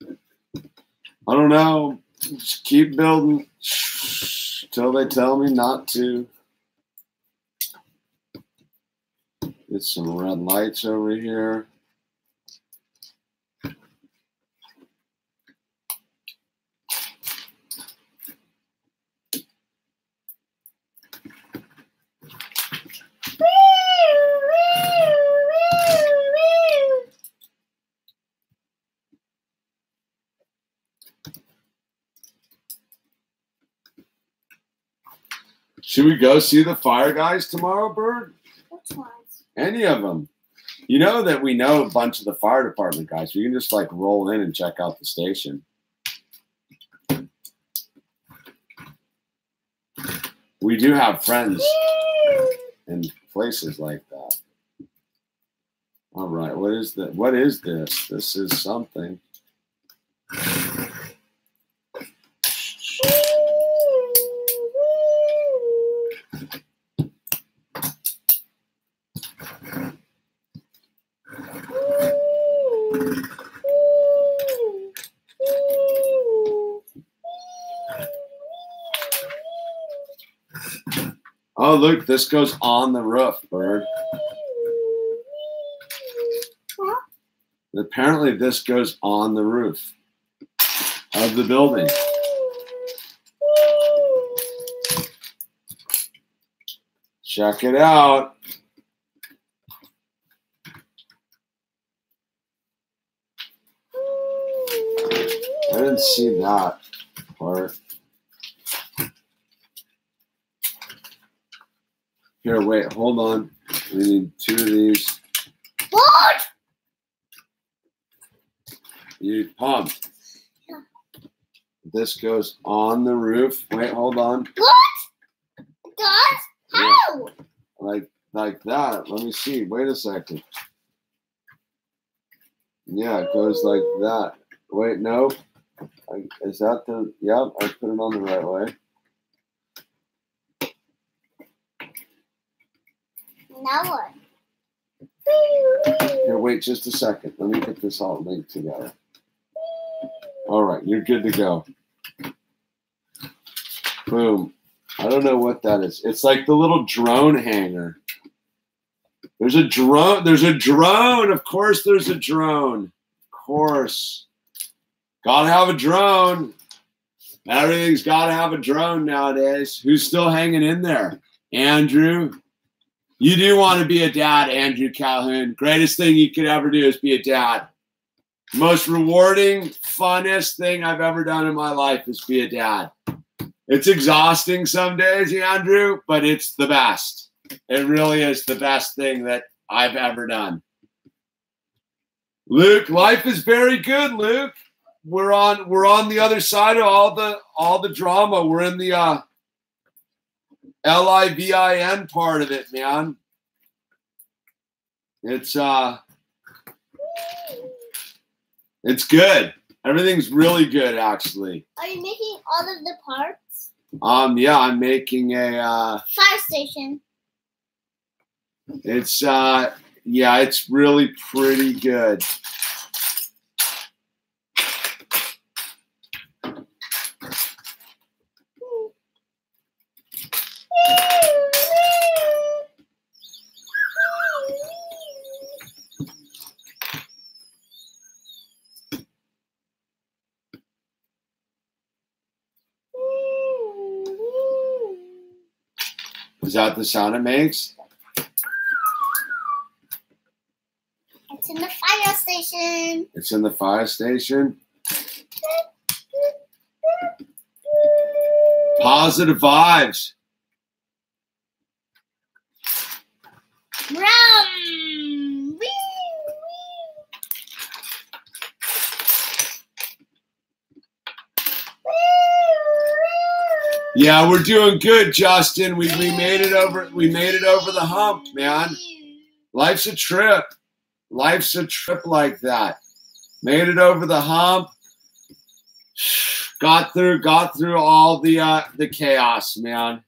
I don't know. Just keep building till they tell me not to. Get some red lights over here. Should we go see the fire guys tomorrow, Bird? Any of them. You know that we know a bunch of the fire department guys. We can just like roll in and check out the station. We do have friends in places like that. All right, what is that? What is this? This is something. Oh, look, this goes on the roof, Bird. Apparently, this goes on the roof of the building. Check it out. I didn't see that part. Here, wait, hold on. We need two of these. What? You pumped. Yeah. This goes on the roof. Wait, hold on. What? Does? How? Like like that. Let me see. Wait a second. Yeah, it goes like that. Wait, no. I, is that the? Yep, I put it on the right way. Now what? Here, wait just a second. Let me get this all linked together. All right, you're good to go. Boom. I don't know what that is. It's like the little drone hanger. There's a drone. There's a drone. Of course, there's a drone. Of course. Gotta have a drone. Everything's gotta have a drone nowadays. Who's still hanging in there? Andrew. You do want to be a dad, Andrew Calhoun. Greatest thing you could ever do is be a dad. Most rewarding, funnest thing I've ever done in my life is be a dad. It's exhausting some days, Andrew, but it's the best. It really is the best thing that I've ever done. Luke, life is very good, Luke. We're on we're on the other side of all the all the drama. We're in the uh L-I-V-I-N part of it, man. It's uh it's good. Everything's really good actually. Are you making all of the parts? Um yeah, I'm making a uh Fire station. it's uh Yeah, it's really pretty good. Is that the sound it makes? It's in the fire station. It's in the fire station. Positive vibes. Rum. Yeah, we're doing good, Justin. We, we made it over. We made it over the hump, man. Life's a trip. Life's a trip like that. Made it over the hump. Got through. Got through all the uh, the chaos, man.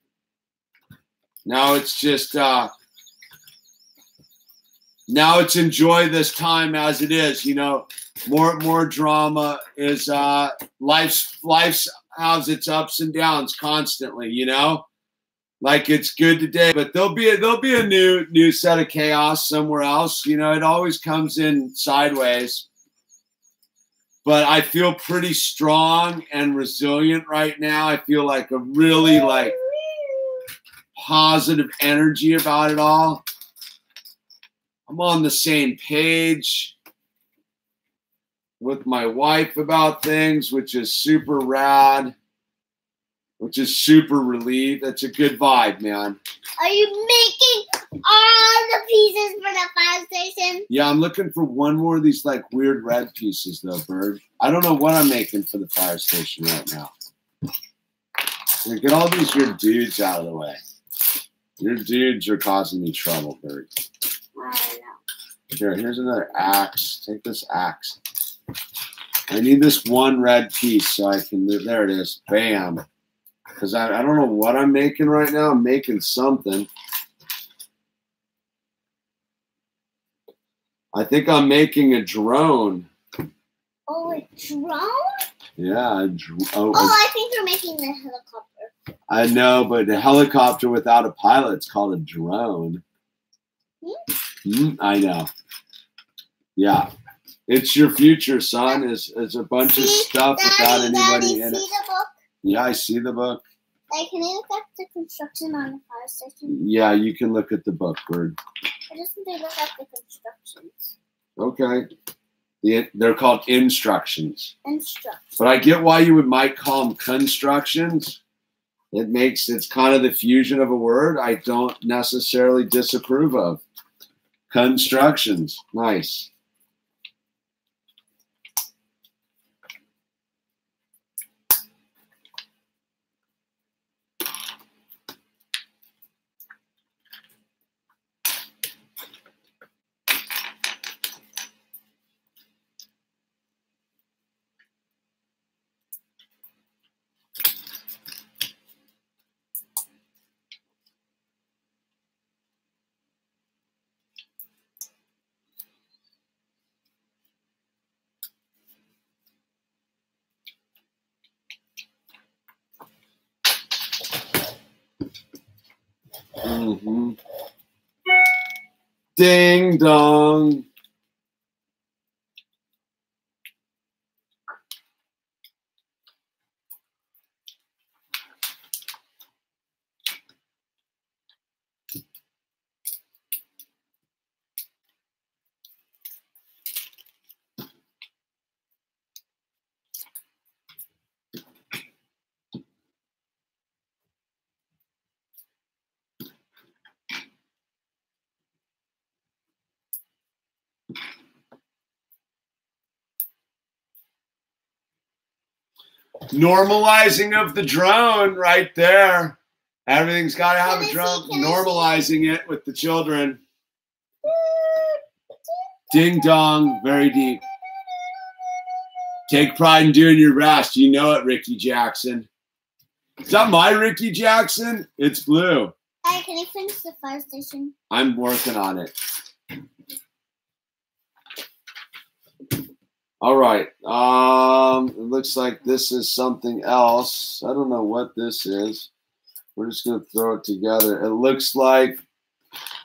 Now it's just. Uh, now it's enjoy this time as it is. You know, more more drama is uh, life's life's has its ups and downs constantly. You know, like it's good today, but there'll be a, there'll be a new new set of chaos somewhere else. You know, it always comes in sideways. But I feel pretty strong and resilient right now. I feel like a really like positive energy about it all. I'm on the same page with my wife about things, which is super rad, which is super relieved. That's a good vibe, man. Are you making all the pieces for the fire station? Yeah, I'm looking for one more of these like weird red pieces though, Bird. I don't know what I'm making for the fire station right now. Get all these your dudes out of the way. Your dudes are causing me trouble, Bird. I don't know. Here, here's another axe. Take this axe. I need this one red piece so I can. There it is. Bam. Because I, I don't know what I'm making right now. I'm making something. I think I'm making a drone. Oh, a drone? Yeah. A dr- oh, Oh, I think you're making the helicopter. I know, but a helicopter without a pilot is called a drone. Hmm, Hmm, I know. Yeah. It's your future, son. Is is a bunch of See, stuff without anybody Daddy, in see it. the book? Yeah, I see the book. Hey, can you look at the construction on the fire station? Yeah, you can look at the book, Bird. I just need to look at the constructions. Okay. The, they're called instructions. Instructions. But I get why you would might call them constructions. It makes it's kind of the fusion of a word I don't necessarily disapprove of. Constructions. Nice. hmm Ding dong. Normalizing of the drone right there. Everything's got to have I a drone. I? Normalizing it with the children. Ding dong, very deep. Take pride in doing your best. You know it, Ricky Jackson. Is that my Ricky Jackson? It's blue. Hey, can you finish the fire station? I'm working on it. All right. Um, it looks like this is something else. I don't know what this is. We're just gonna throw it together. It looks like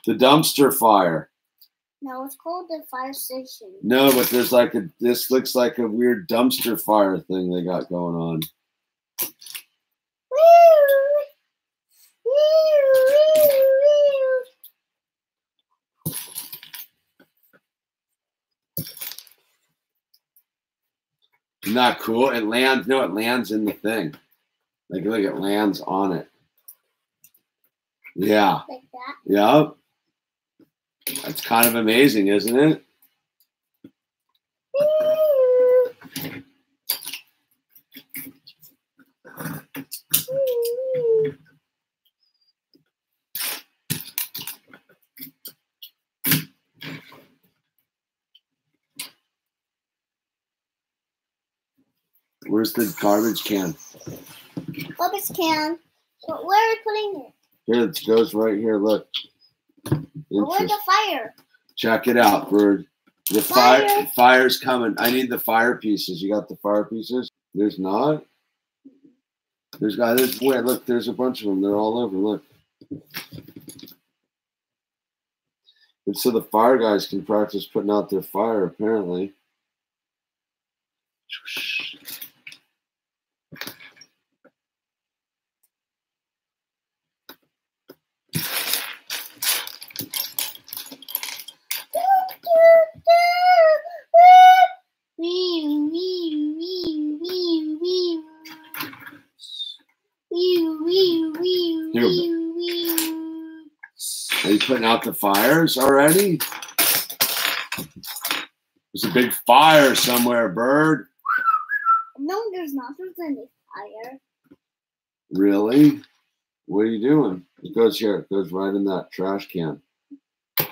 the dumpster fire. No, it's called the fire station. No, but there's like a this looks like a weird dumpster fire thing they got going on. Isn't that cool? It lands no, it lands in the thing. Like look, it lands on it. Yeah. Like that. Yep. That's kind of amazing, isn't it? Where's the garbage can? Garbage can. But where are we putting it? Here, it goes right here. Look. Where's the fire? Check it out, bird. The fire. Fire. fire's coming. I need the fire pieces. You got the fire pieces? There's not. There's guys. There's wait. Look, there's a bunch of them. They're all over. Look. And so the fire guys can practice putting out their fire. Apparently. Are you putting out the fires already? There's a big fire somewhere, bird. No, there's not. There's any fire. Really? What are you doing? It goes here. It goes right in that trash can.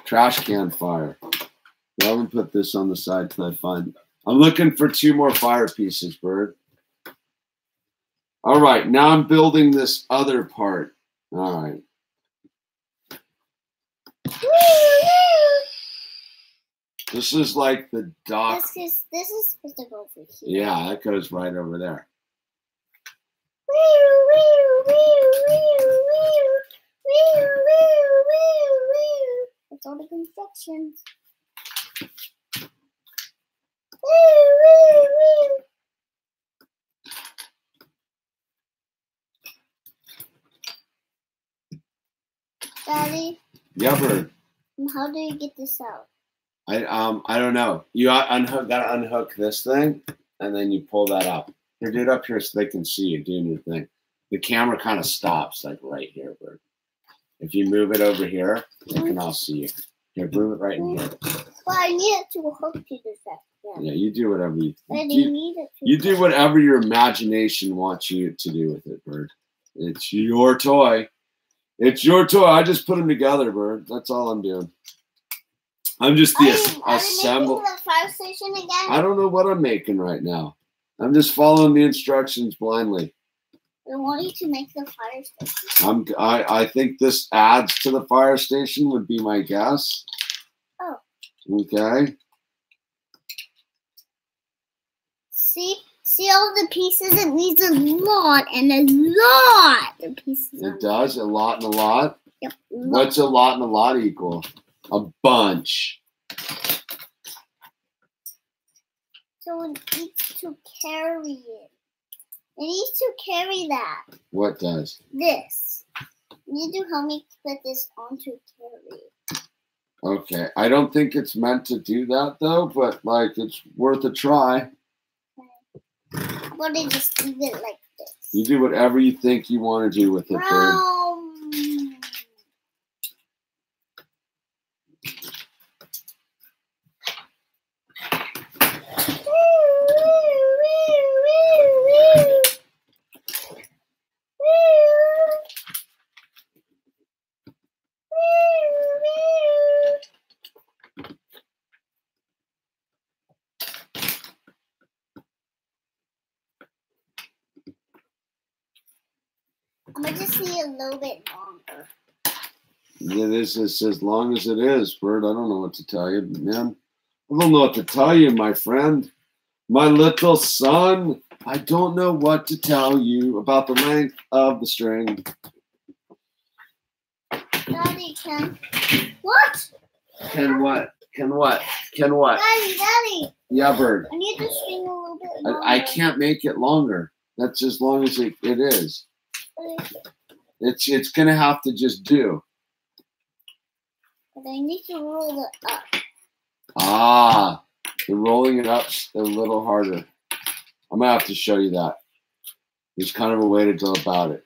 Trash can fire. I'm gonna put this on the side till I find. I'm looking for two more fire pieces, bird. All right, now I'm building this other part. All right. This is like the dock. This is this is supposed to go over here. Yeah, that goes right over there. That's all the constructions. Daddy, Yeah, bird. how do you get this out? I um I don't know. You unhook gotta unhook this thing and then you pull that up. Here, do it up here so they can see you doing your thing. The camera kind of stops like right here, Bird. If you move it over here, they can all see you. Here, move it right in here. Well, I need it to hook to the second. Yeah, you do whatever you you, need it to you do whatever your imagination wants you to do with it, Bird. It's your toy. It's your toy. I just put them together, Bird. That's all I'm doing. I'm just Are the you, are you assemble. making the fire station again? I don't know what I'm making right now. I'm just following the instructions blindly. I want you to make the fire station. I'm I, I think this adds to the fire station would be my guess. Oh. Okay. See, see all the pieces. It needs a lot and a lot of pieces. It does a lot and a lot. Yep. What's a lot and a lot equal? A bunch. So it needs to carry it. It needs to carry that. What does? This. You need to help me put this onto carry. Okay. I don't think it's meant to do that though, but like it's worth a try. How about I just leave it like this? You do whatever you think you want to do with it, bird. Brown. I'm gonna just need a little bit longer. It is it's as long as it is, Bird. I don't know what to tell you, man. I don't know what to tell you, my friend. My little son, I don't know what to tell you about the length of the string. Daddy can. What? Can what? Can what? Can what? Daddy, Daddy. Yeah, bird. I need to string a little bit I, longer. I can't make it longer. That's as long as it, it is. It's it's gonna have to just do. But I need to roll it up. Ah, the rolling it up a little harder. I'm gonna have to show you that. There's kind of a way to go about it.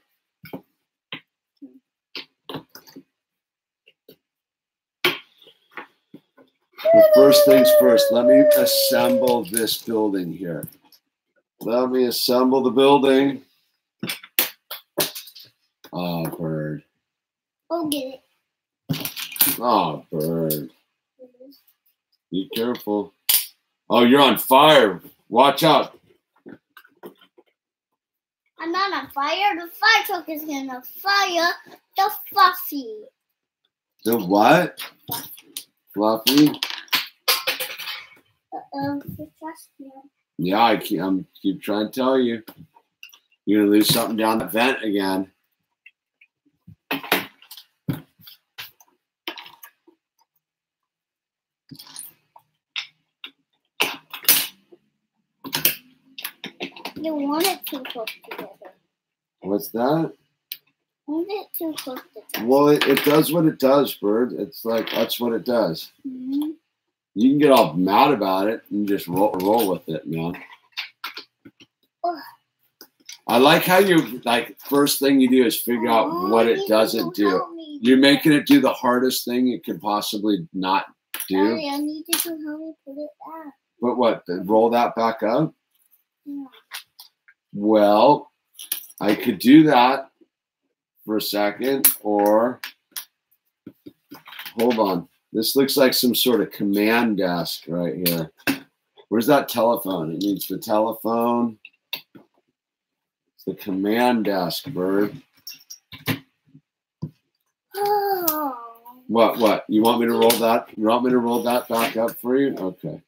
Well, first things first, let me assemble this building here. Let me assemble the building. Oh, bird. Oh, get it. Oh, bird. Be careful. Oh, you're on fire. Watch out. I'm not on fire. The fire truck is gonna fire the fluffy. The what? Fluffy? Uh-oh, trust me. Yeah, I keep, I'm keep trying to tell you. You're gonna lose something down the vent again. You want it too close together. What's that? Want it too close together. Well, it, it does what it does, bird. It's like that's what it does. Mhm. You can get all mad about it and just roll roll with it, man. Ugh. I like how you like first thing you do is figure out Oh, what it doesn't do. You're making it do the hardest thing it could possibly not do. Daddy, I need you to help me put it back. But what? Roll that back up? Yeah. Well, I could do that for a second, or hold on. This looks like some sort of command desk right here. Where's that telephone? It needs the telephone. It's the command desk, bird. Oh. What? What? You want me to roll that? You want me to roll that back up for you? Okay.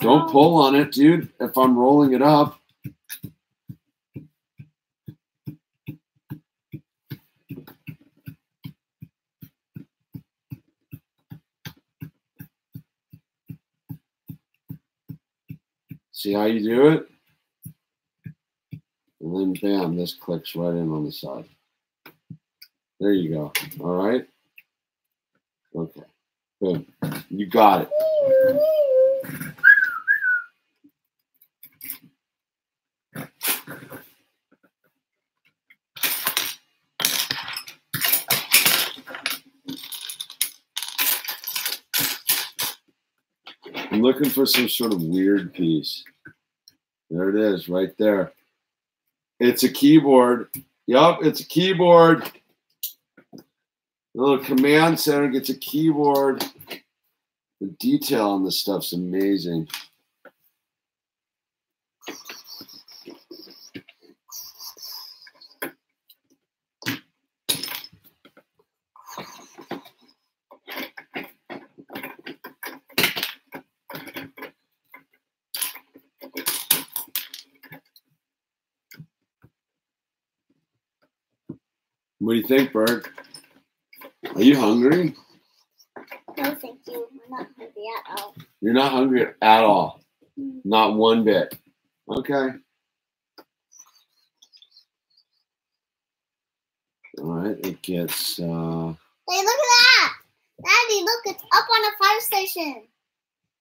Don't oh. pull on it, dude. If I'm rolling it up. See how you do it? And then bam, this clicks right in on the side. There you go. All right. Okay. Good. You got it. I'm looking for some sort of weird piece. There it is, right there. It's a keyboard. Yup, it's a keyboard. The little command center gets a keyboard. The detail on this stuff's amazing. What do you think, Bird? Are you hungry? No, thank you. I'm not hungry at all. You're not hungry at all. Mm. Not one bit. Okay. All right. It gets. uh Hey, look at that! Daddy, look, it's up on a fire station.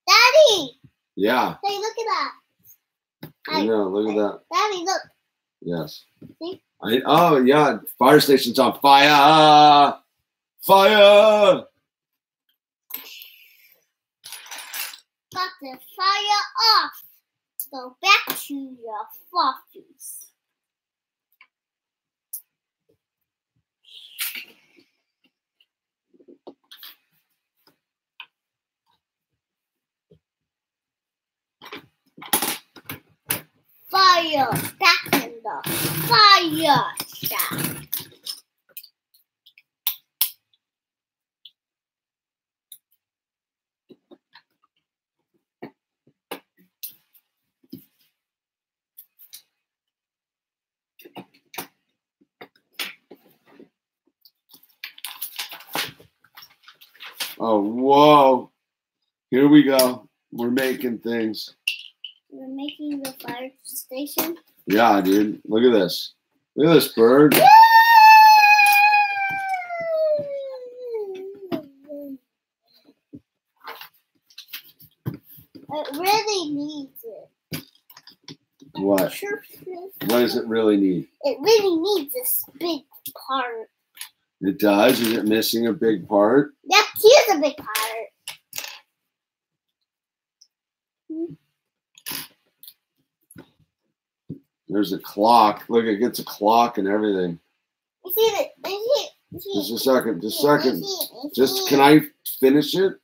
Daddy! Yeah. Hey, look at that. I know. Look at that. Daddy, look. Yes. See? I, oh yeah. Fire station's on fire. Fire. Got the fire off. Go back to your fluffies. fire back in the fire shack. Oh, whoa. Here we go. We're making things. We're making the fire station. Yeah, dude. Look at this. Look at this bird. It really needs it. What? What does it really need? It really needs this big part. It does. Is it missing a big part? Yep, here's a big part. There's a clock. Look, it gets a clock and everything. You see it? You see it? You see Just a second. Just a second. see it, I Just can. I finish it?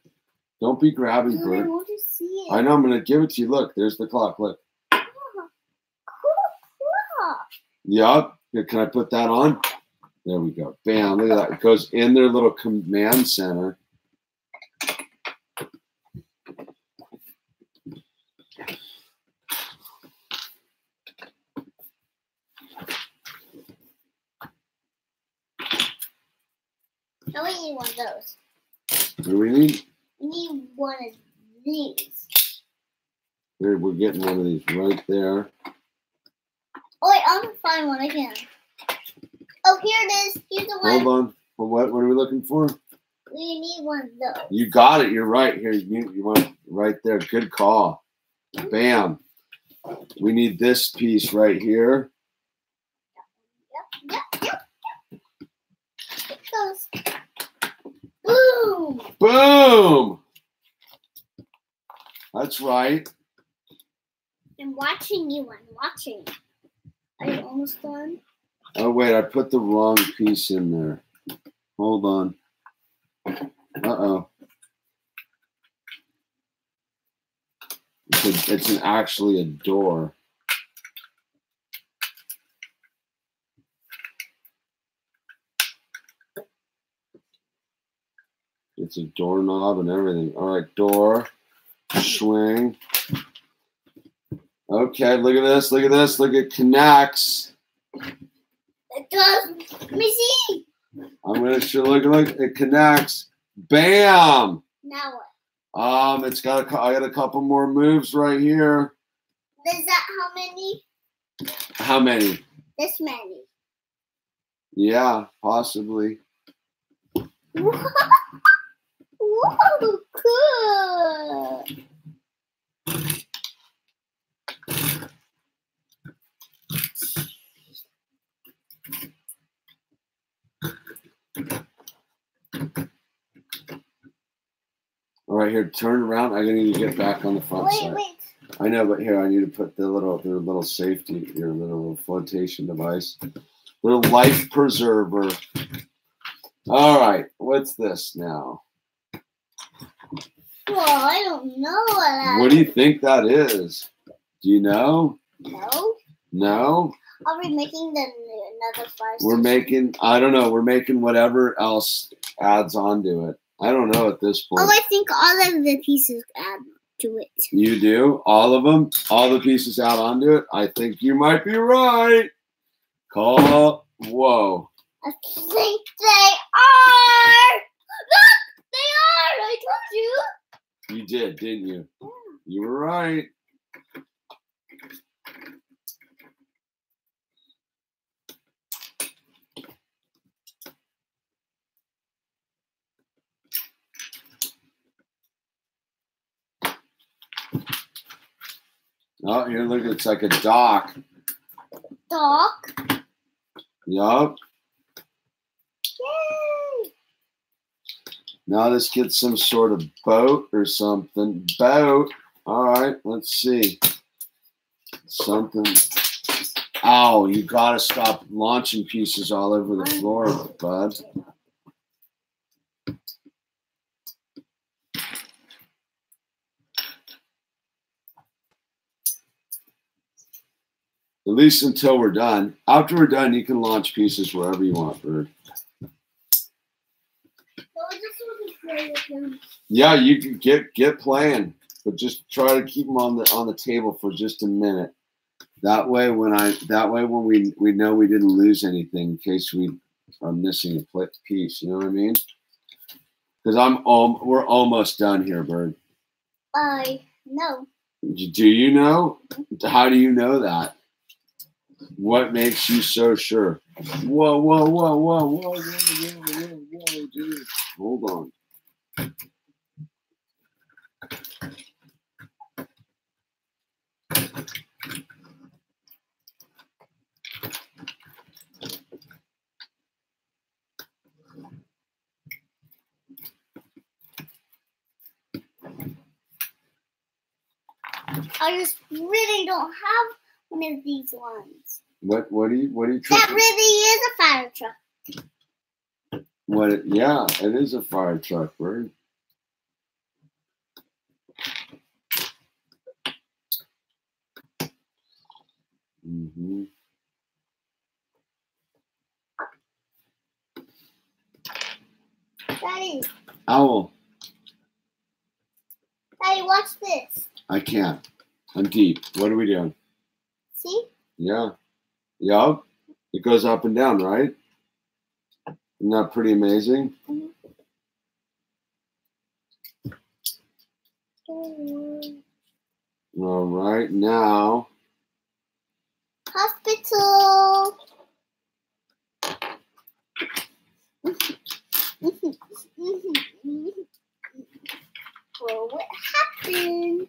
Don't be grabbing, I bird. want to see it. I know. I'm gonna give it to you. Look, there's the clock. Look. Cool. Yup. Here, can I put that on? There we go. Bam. Look at that. It goes in their little command center. Now we need one of those. What do we need? We need one of these. Here, we're getting one of these right there. Oh wait, I'm gonna find one again. Oh, here it is. Here's the one. Hold on. For what? What are we looking for? We need one of those. You got it. You're right. Here, you, you want right there. Good call. Bam. We need this piece right here. Yep, yep, yep. It goes. Boom! Boom. That's right. I'm watching you. I'm watching. Are you almost done? Oh wait, I put the wrong piece in there. Hold on. Uh oh. It's, a, it's an, actually a door. It's a doorknob and everything. All right, door, swing. Okay, look at this. Look at this. Look, it connects. Let me see. I'm gonna show. Look, look, it connects. Bam. Now what? Um, it's got a. I got a couple more moves right here. Is that how many? How many? This many. Yeah, possibly. <laughs> Whoa, cool. All right, here, turn around. I need to get back on the front Wait, side. wait. I know, but here I need to put the little, their little safety, your little flotation device, their life preserver. All right, what's this now? Well, I don't know what that What do you think that is? Do you know? No. No, Are we making the another fire we're making. I don't know. We're making whatever else adds onto it. I don't know at this point. Oh, I think all of the pieces add to it. You do all of them, all the pieces out onto it. I think you might be right. Call. Whoa. I think they are. Look, <laughs> they are. I told you. You did, didn't you? You were right. Oh, here, look, it's like a dock. Dock? Yup. Yay! Now let's get some sort of boat or something. Boat. All right, let's see. Something. Ow, you gotta stop launching pieces all over the floor, bud. At least until we're done. After we're done, you can launch pieces wherever you want, Bird. Yeah, you can get get playing, but just try to keep them on the on the table for just a minute. That way, when I that way when we we know we didn't lose anything in case we are missing a piece. You know what I mean? Because I'm um, we're almost done here, Bird. I know. Do you know? How do you know that? What makes you so sure? Whoa, whoa, whoa, whoa, whoa, whoa, whoa, whoa, whoa, dude. Hold on. I just really don't have one of these ones. What what are you what are you That really is a fire truck. What it, yeah, it is a fire truck, Bird. Mm-hmm. Daddy, Owl, Daddy, watch this. I can't. I'm deep. What are we doing? See? Yeah. Yup. It goes up and down, right? Isn't that pretty amazing? Mm-hmm. All right, now Hospital. well, what happened?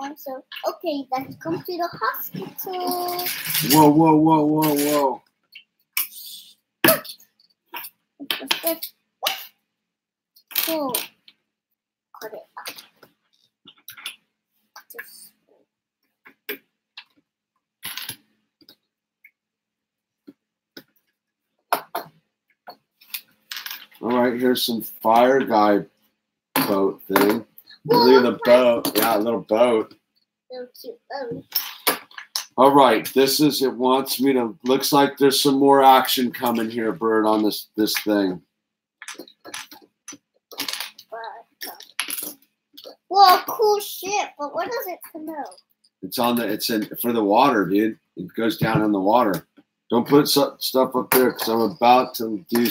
Myself. Okay, let's come to the hospital. whoa, whoa, whoa, whoa, whoa. してこうこれ All right, here's some fire guy boat thing. Blue the boat. Yeah, a little boat. Little cute boat. All right, this is it wants me to looks like there's some more action coming here, Bird, on this this thing. Whoa, cool ship, but what does it promote? It's on the it's in for the water, dude. It goes down in the water. Don't put su- stuff up there because I'm about to do.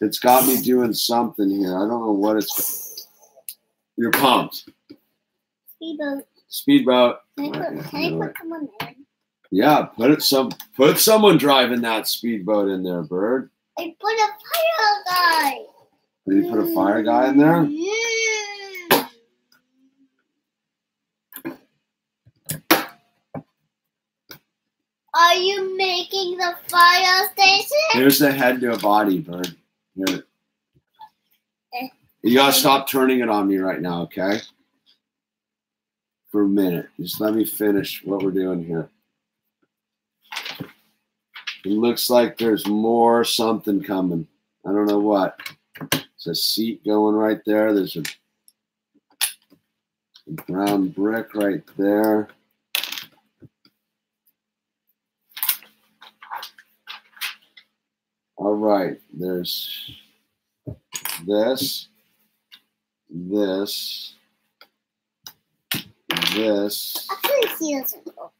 It's got me doing something here. I don't know what it's. You're pumped. Speedboat. Speedboat. Can I put, can I put someone in? Yeah, put it some. Put someone driving that speedboat in there, Bird. I put a fire guy. Did you put a fire guy in there? Yeah. Are you making the fire station? Here's the head to a body, Bird. Here. Eh. You gotta stop turning it on me right now, okay? For a minute. Just let me finish what we're doing here. It looks like there's more something coming. I don't know what. It's a seat going right there. There's a brown brick right there. All right, there's this, this, this. Doesn't go.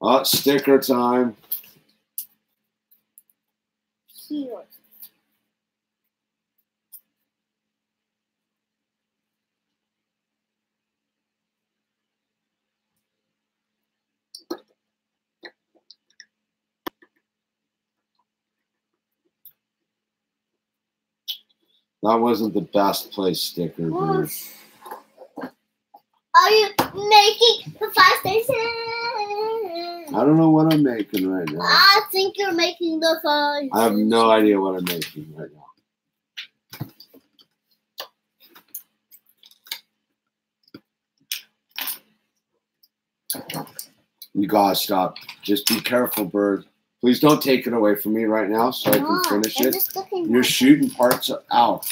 Oh, sticker time. That wasn't the best place sticker. Are you making the fire station? I don't know what I'm making right now. I think you're making the fire. I have no idea what I'm making right now. You gotta stop. Just be careful, bird. Please don't take it away from me right now so I can finish it. You're shooting parts out.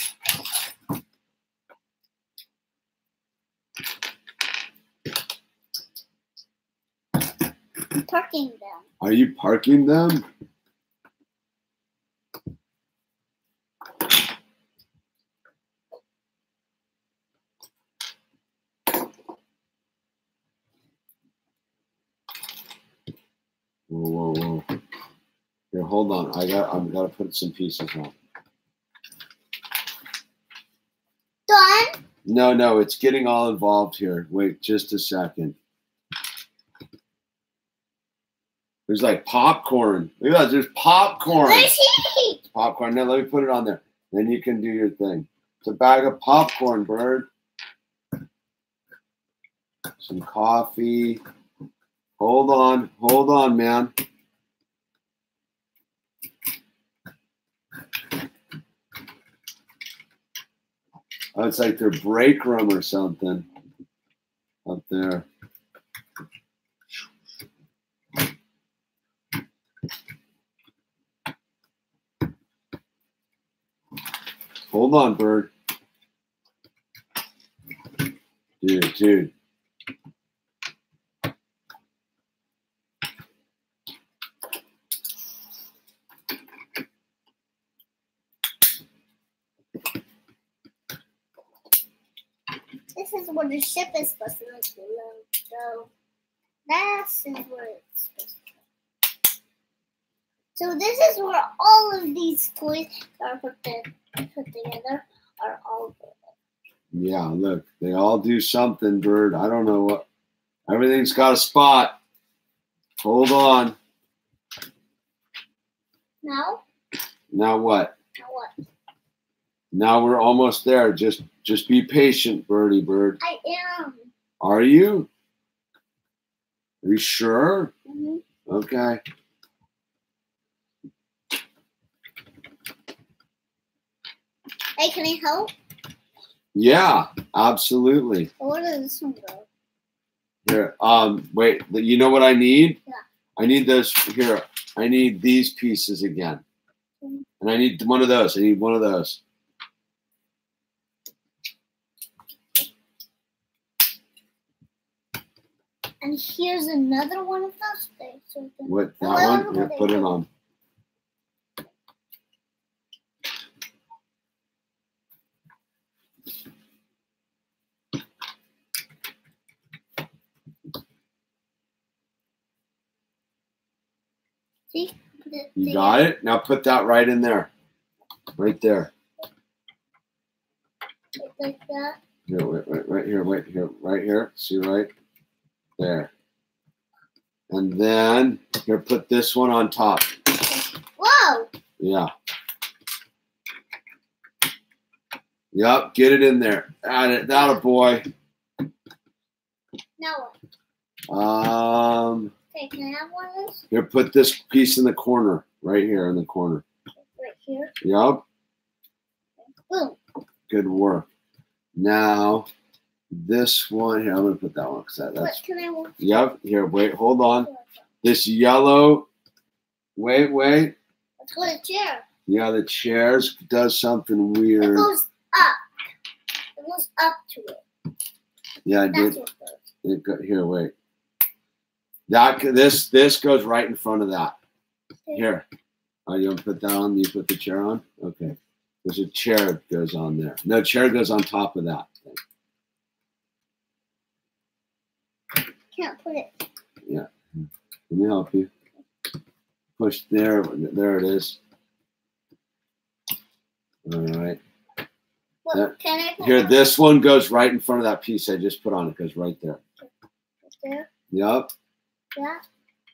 Parking them. Are you parking them? Whoa, whoa, whoa. Here, hold on. I got. I'm gotta put some pieces on. Done? No, no, it's getting all involved here. Wait just a second. There's like popcorn. Look at that. There's popcorn. Popcorn. Now let me put it on there. Then you can do your thing. It's a bag of popcorn, bird. Some coffee. Hold on. Hold on, man. Oh, it's like their break room or something up there. Hold on, bird. Dude, dude. This is where the ship is supposed to go. This is where it's supposed to go. So this is where all of these toys are in, put together are all good. Yeah, look, they all do something, bird. I don't know what. Everything's got a spot. Hold on. Now, Now what? now what? Now we're almost there. Just just be patient, birdie bird. I am. Are you? Are you sure? Mhm. Okay. Hey, can I help? Yeah, absolutely. Where does this one go? Here, um, wait. You know what I need? Yeah. I need this here. I need these pieces again, and I need one of those. I need one of those. And here's another one of those things. What that one? don't know Here, what put it on. See? Put it You got it. Now put that right in there, right there. Like that. Here, wait, wait, right here, wait here, right here. See right there. And then here, put this one on top. Whoa! Yeah. Yep, get it in there. Add it. That a boy. What? Um, Okay, can I have one of those? here, put this piece in the corner, right here in the corner. Right here. Yep, Boom. good work. Now, this one here, I'm gonna put that one because that, What that's. can I? Yep. Here, wait, hold on. This yellow. Wait, wait. Let's go to chair. Yeah, the chairs does something It weird. goes up. It goes up to it. Yeah, I That's did. goes. It go, here, wait. That this this goes right in front of that. Here. Oh, you want to put that on? You put the chair on? Okay. There's a chair that goes on there. No, chair goes on top of that. Can't put it. Yeah. Let me help you. Push there. There it is. All right. Yeah. I put Here, this one goes right in front of that piece I just put on. It goes right there. there? Yep. That?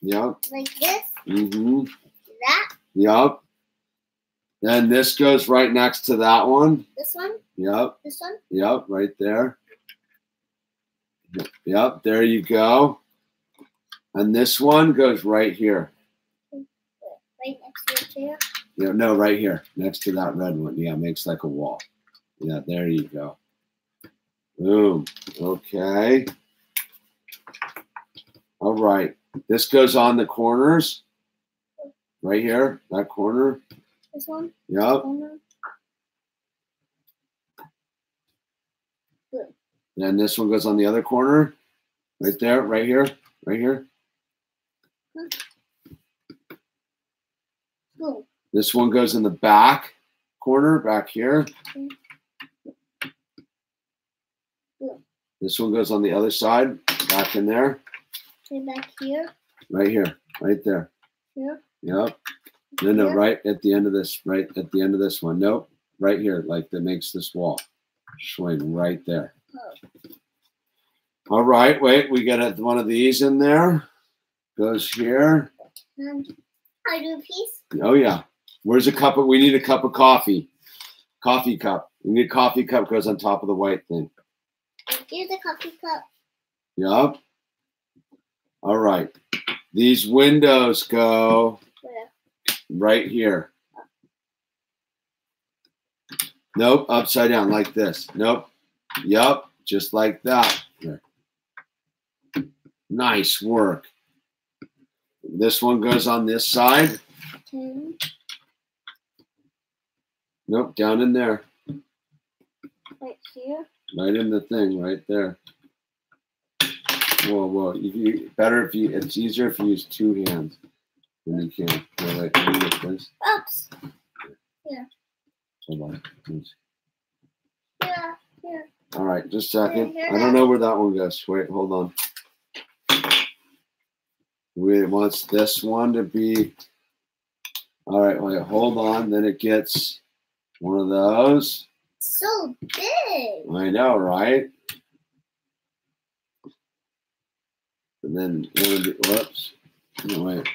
Yep. Like this? Mm-hmm. That? Yep. Then this goes right next to that one. This one? Yep. This one? Yep. Right there. Yep. There you go. And this one goes right here. Right next to your chair? Yeah, no, right here, next to that red one. Yeah, makes like a wall. Yeah, there you go. Boom. Okay. All right. This goes on the corners. Right here, that corner. This one? Yep. Corner? And this one goes on the other corner. Right there, right here, right here. This one goes in the back corner, back here. Yeah. This one goes on the other side, back in there, Okay, back here. right here, right there. Here. Yep. No, no, right at the end of this, right at the end of this one. Nope, right here, like that makes this wall. Swing right there. Oh. All right, wait, we got one of these in there. Goes here. Um, I do a piece. Oh yeah. Where's a cup of we need a cup of coffee. Coffee cup. We need a coffee cup goes on top of the white thing. Here's a coffee cup. Yup. All right. These windows go? Right here. Nope, upside down like this. Nope. Yup, just like that. Here. Nice work. This one goes on this side. Nope, down in there. Right here. Right in the thing, right there. Whoa, whoa. You, better if you, it's easier if you use two hands than you can. Here, wait, let me get this. Oops. Hold on. please. Yeah. Here. All right, just a second. I don't know where that one goes. Wait, hold on. We wants this one to be. All right, wait, hold on. Then it gets one of those. So big. I know, right? And then whoops. No, wait.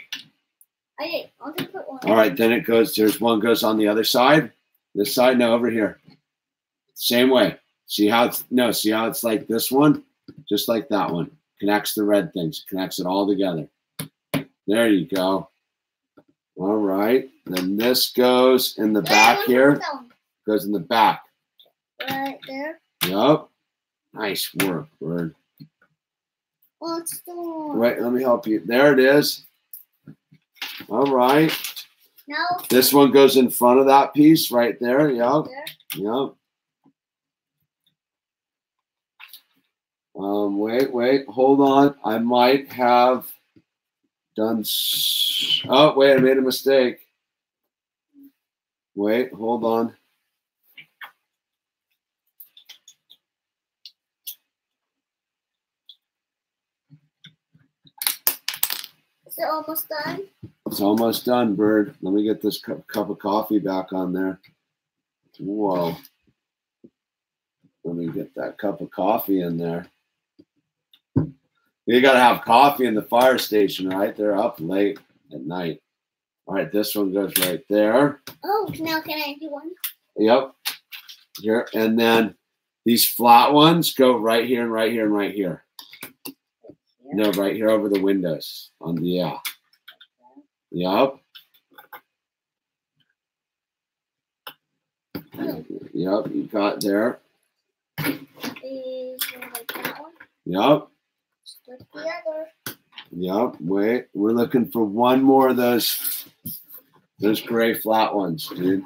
I did. I'll just put one. All right, then it goes. There's one goes on the other side. This side, no, over here. Same way. See how it's no. See how it's like this one, just like that one. Connects the red things. Connects it all together. There you go. All right. Then this goes in the back here. at that one. Goes in the back. Right there. Yep. Nice work, bird. What's the one? Wait, let me help you. There it is. All right. Now This one goes in front of that piece right there. Yep. there. Yep. Um, wait, wait, hold on. I might have done. Oh, wait, I made a mistake. Wait, hold on. Is it almost done? It's almost done, Bird. Let me get this cup, cup of coffee back on there. Whoa. Let me get that cup of coffee in there. You got to have coffee in the fire station, right? They're up late at night. All right, this one goes right there. Oh, now can I do one? Yep. Here. And then these flat ones go right here and right here and right here. Here. No, right here over the windows. On the yeah. Yep. Yep. You got there. Yep. Yep. Wait. We're looking for one more of those those gray flat ones, dude.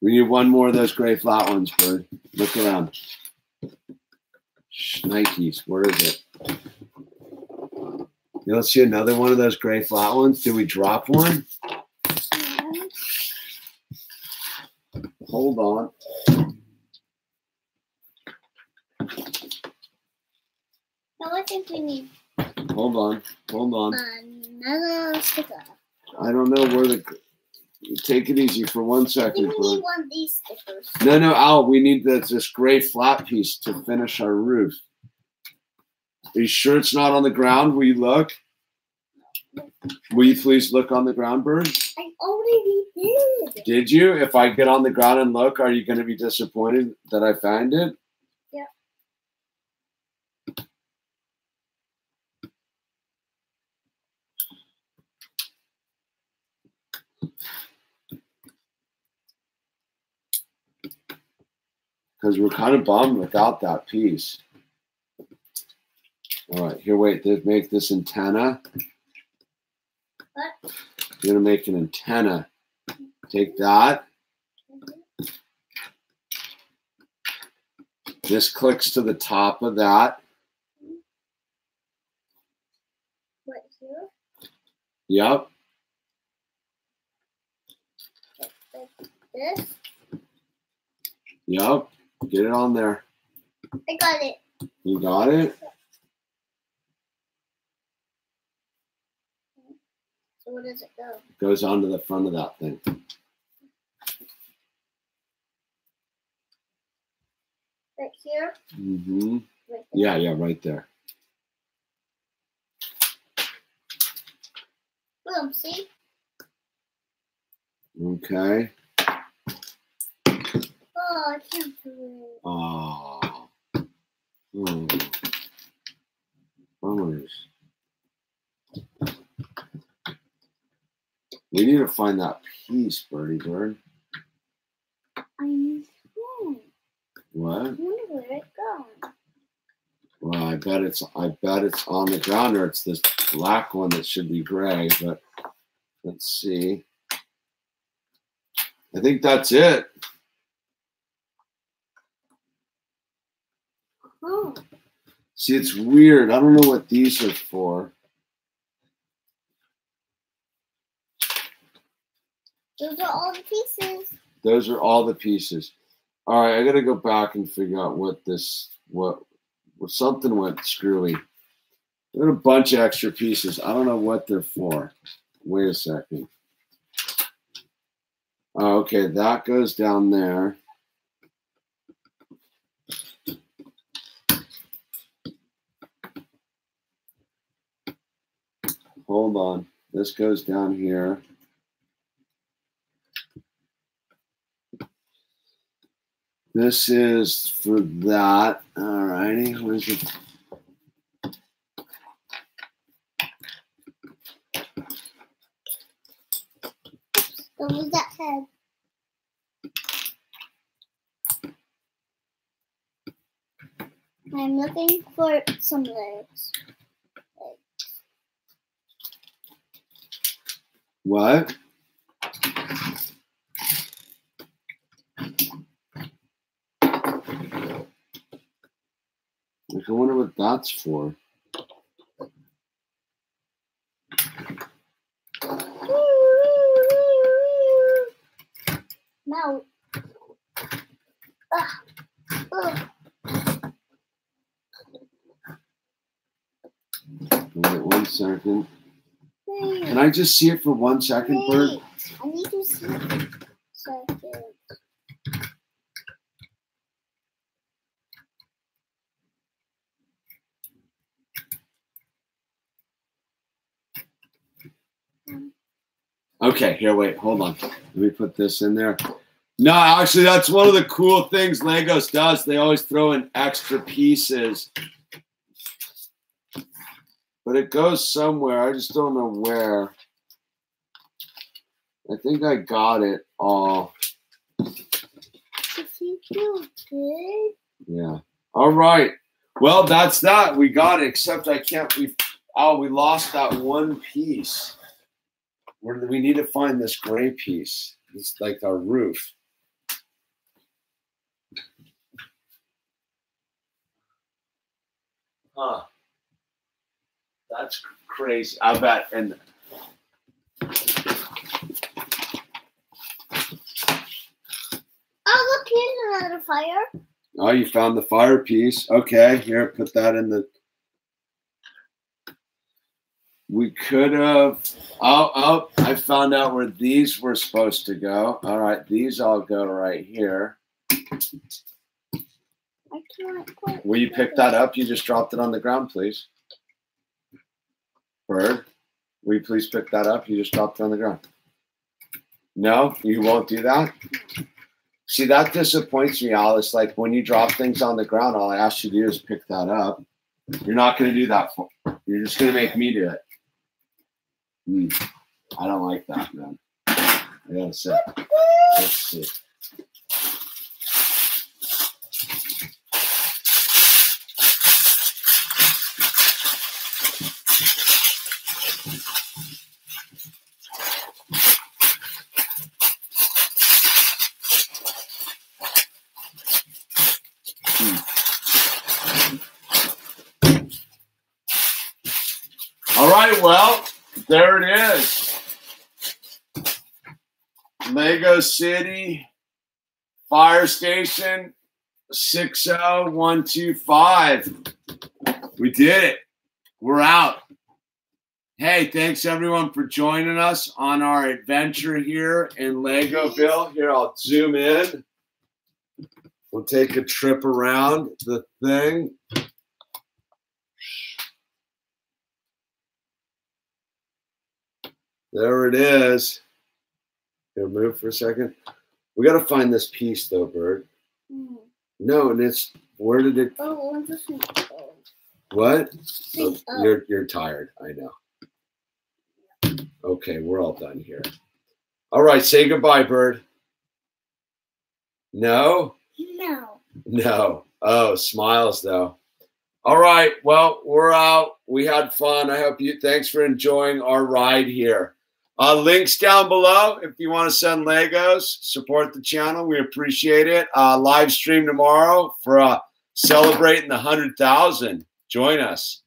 We need one more of those gray flat ones, bird. Look around. Nikes. Where is it? You don't see another one of those gray flat ones? Did we drop one? Hold on. now I think we need Hold on. Hold on. another sticker. I don't know where the. Take it easy for one second, we need one of these stickers. No, no, Owl. We need this, this gray flat piece to finish our roof. Are you sure it's not on the ground? Will you look? Will you please look on the ground, Bird? I already did. Did you? If I get on the ground and look, are you going to be disappointed that I find it? Yeah. Because we're kind of bummed without that piece. All right, here, wait. They make this antenna. What? You're going to make an antenna. Take that. This clicks to the top of that. Right here. Yep. This. Yep. Get it on there. I got it. You got it? Where does it go? It goes onto the front of that thing. Right here? Mm-hmm. Right yeah, yeah, right there. Boom, see? Okay. Oh, I can't believe it. Oh. oh. Bummers. We need to find that piece, Birdie Bird. I need one. What? I wonder where it goes. Well, I bet it's I bet it's on the ground or it's this black one that should be gray, but let's see. I think that's it. Oh, See, it's weird. I don't know what these are for. Those are all the pieces. Those are all the pieces. All right, I gotta go back and figure out what this what, what something went screwy. There are a bunch of extra pieces. I don't know what they're for. Wait a second. Oh, okay, that goes down there. Hold on. This goes down here. This is for that. All righty. Where's with that head. I'm looking for some legs. What? Like, I wonder what that's for. No. Ugh. Ugh. Wait one second. Wait. Can I just see it for one second, Bird? I need to see. Second. Okay, here, wait, hold on. Let me put this in there. No, actually, that's one of the cool things Legos does. They always throw in extra pieces. But it goes somewhere. I just don't know where. I think I got it all. If you feel good. Yeah. All right. Well, that's that. We got it. Except I can't. We oh, we lost that one piece. Where do we need to find this gray piece? It's like our roof. Huh. That's crazy. I bet. And Oh, look, here's another fire. oh, you found the fire piece. Okay, here, put that in the. We could have. Oh, oh! I found out where these were supposed to go. All right, these all go right here. I can't quite. Will you pick that up? You just dropped it on the ground, please. Bird, will you please pick that up? You just dropped it on the ground. No, you won't do that. See, that disappoints me, Alice. Like when you drop things on the ground, all I ask you to do is pick that up. You're not going to do that. For, you're just going to make me do it. Hmm. I don't like that, man. I gotta say. Let's see. All right, well, there it is. Lego City Fire Station 60125. We did it. We're out. Hey, thanks everyone for joining us on our adventure here in Legoville. Here, I'll zoom in. We'll take a trip around the thing. There it is. Here, move for a second. We got to find this piece, though, Bird. Hmm. No, and it's where did it? Oh, where's this one go? What? Oh, oh, you're you're tired. I know. Okay, we're all done here. All right, say goodbye, Bird. No, no. no. Oh, smiles though. All right. Well, we're out. We had fun. I hope you. Thanks for enjoying our ride here. Uh, links down below if you want to send Legos. Support the channel. We appreciate it. Uh, live stream tomorrow for uh, celebrating the hundred thousand. Join us.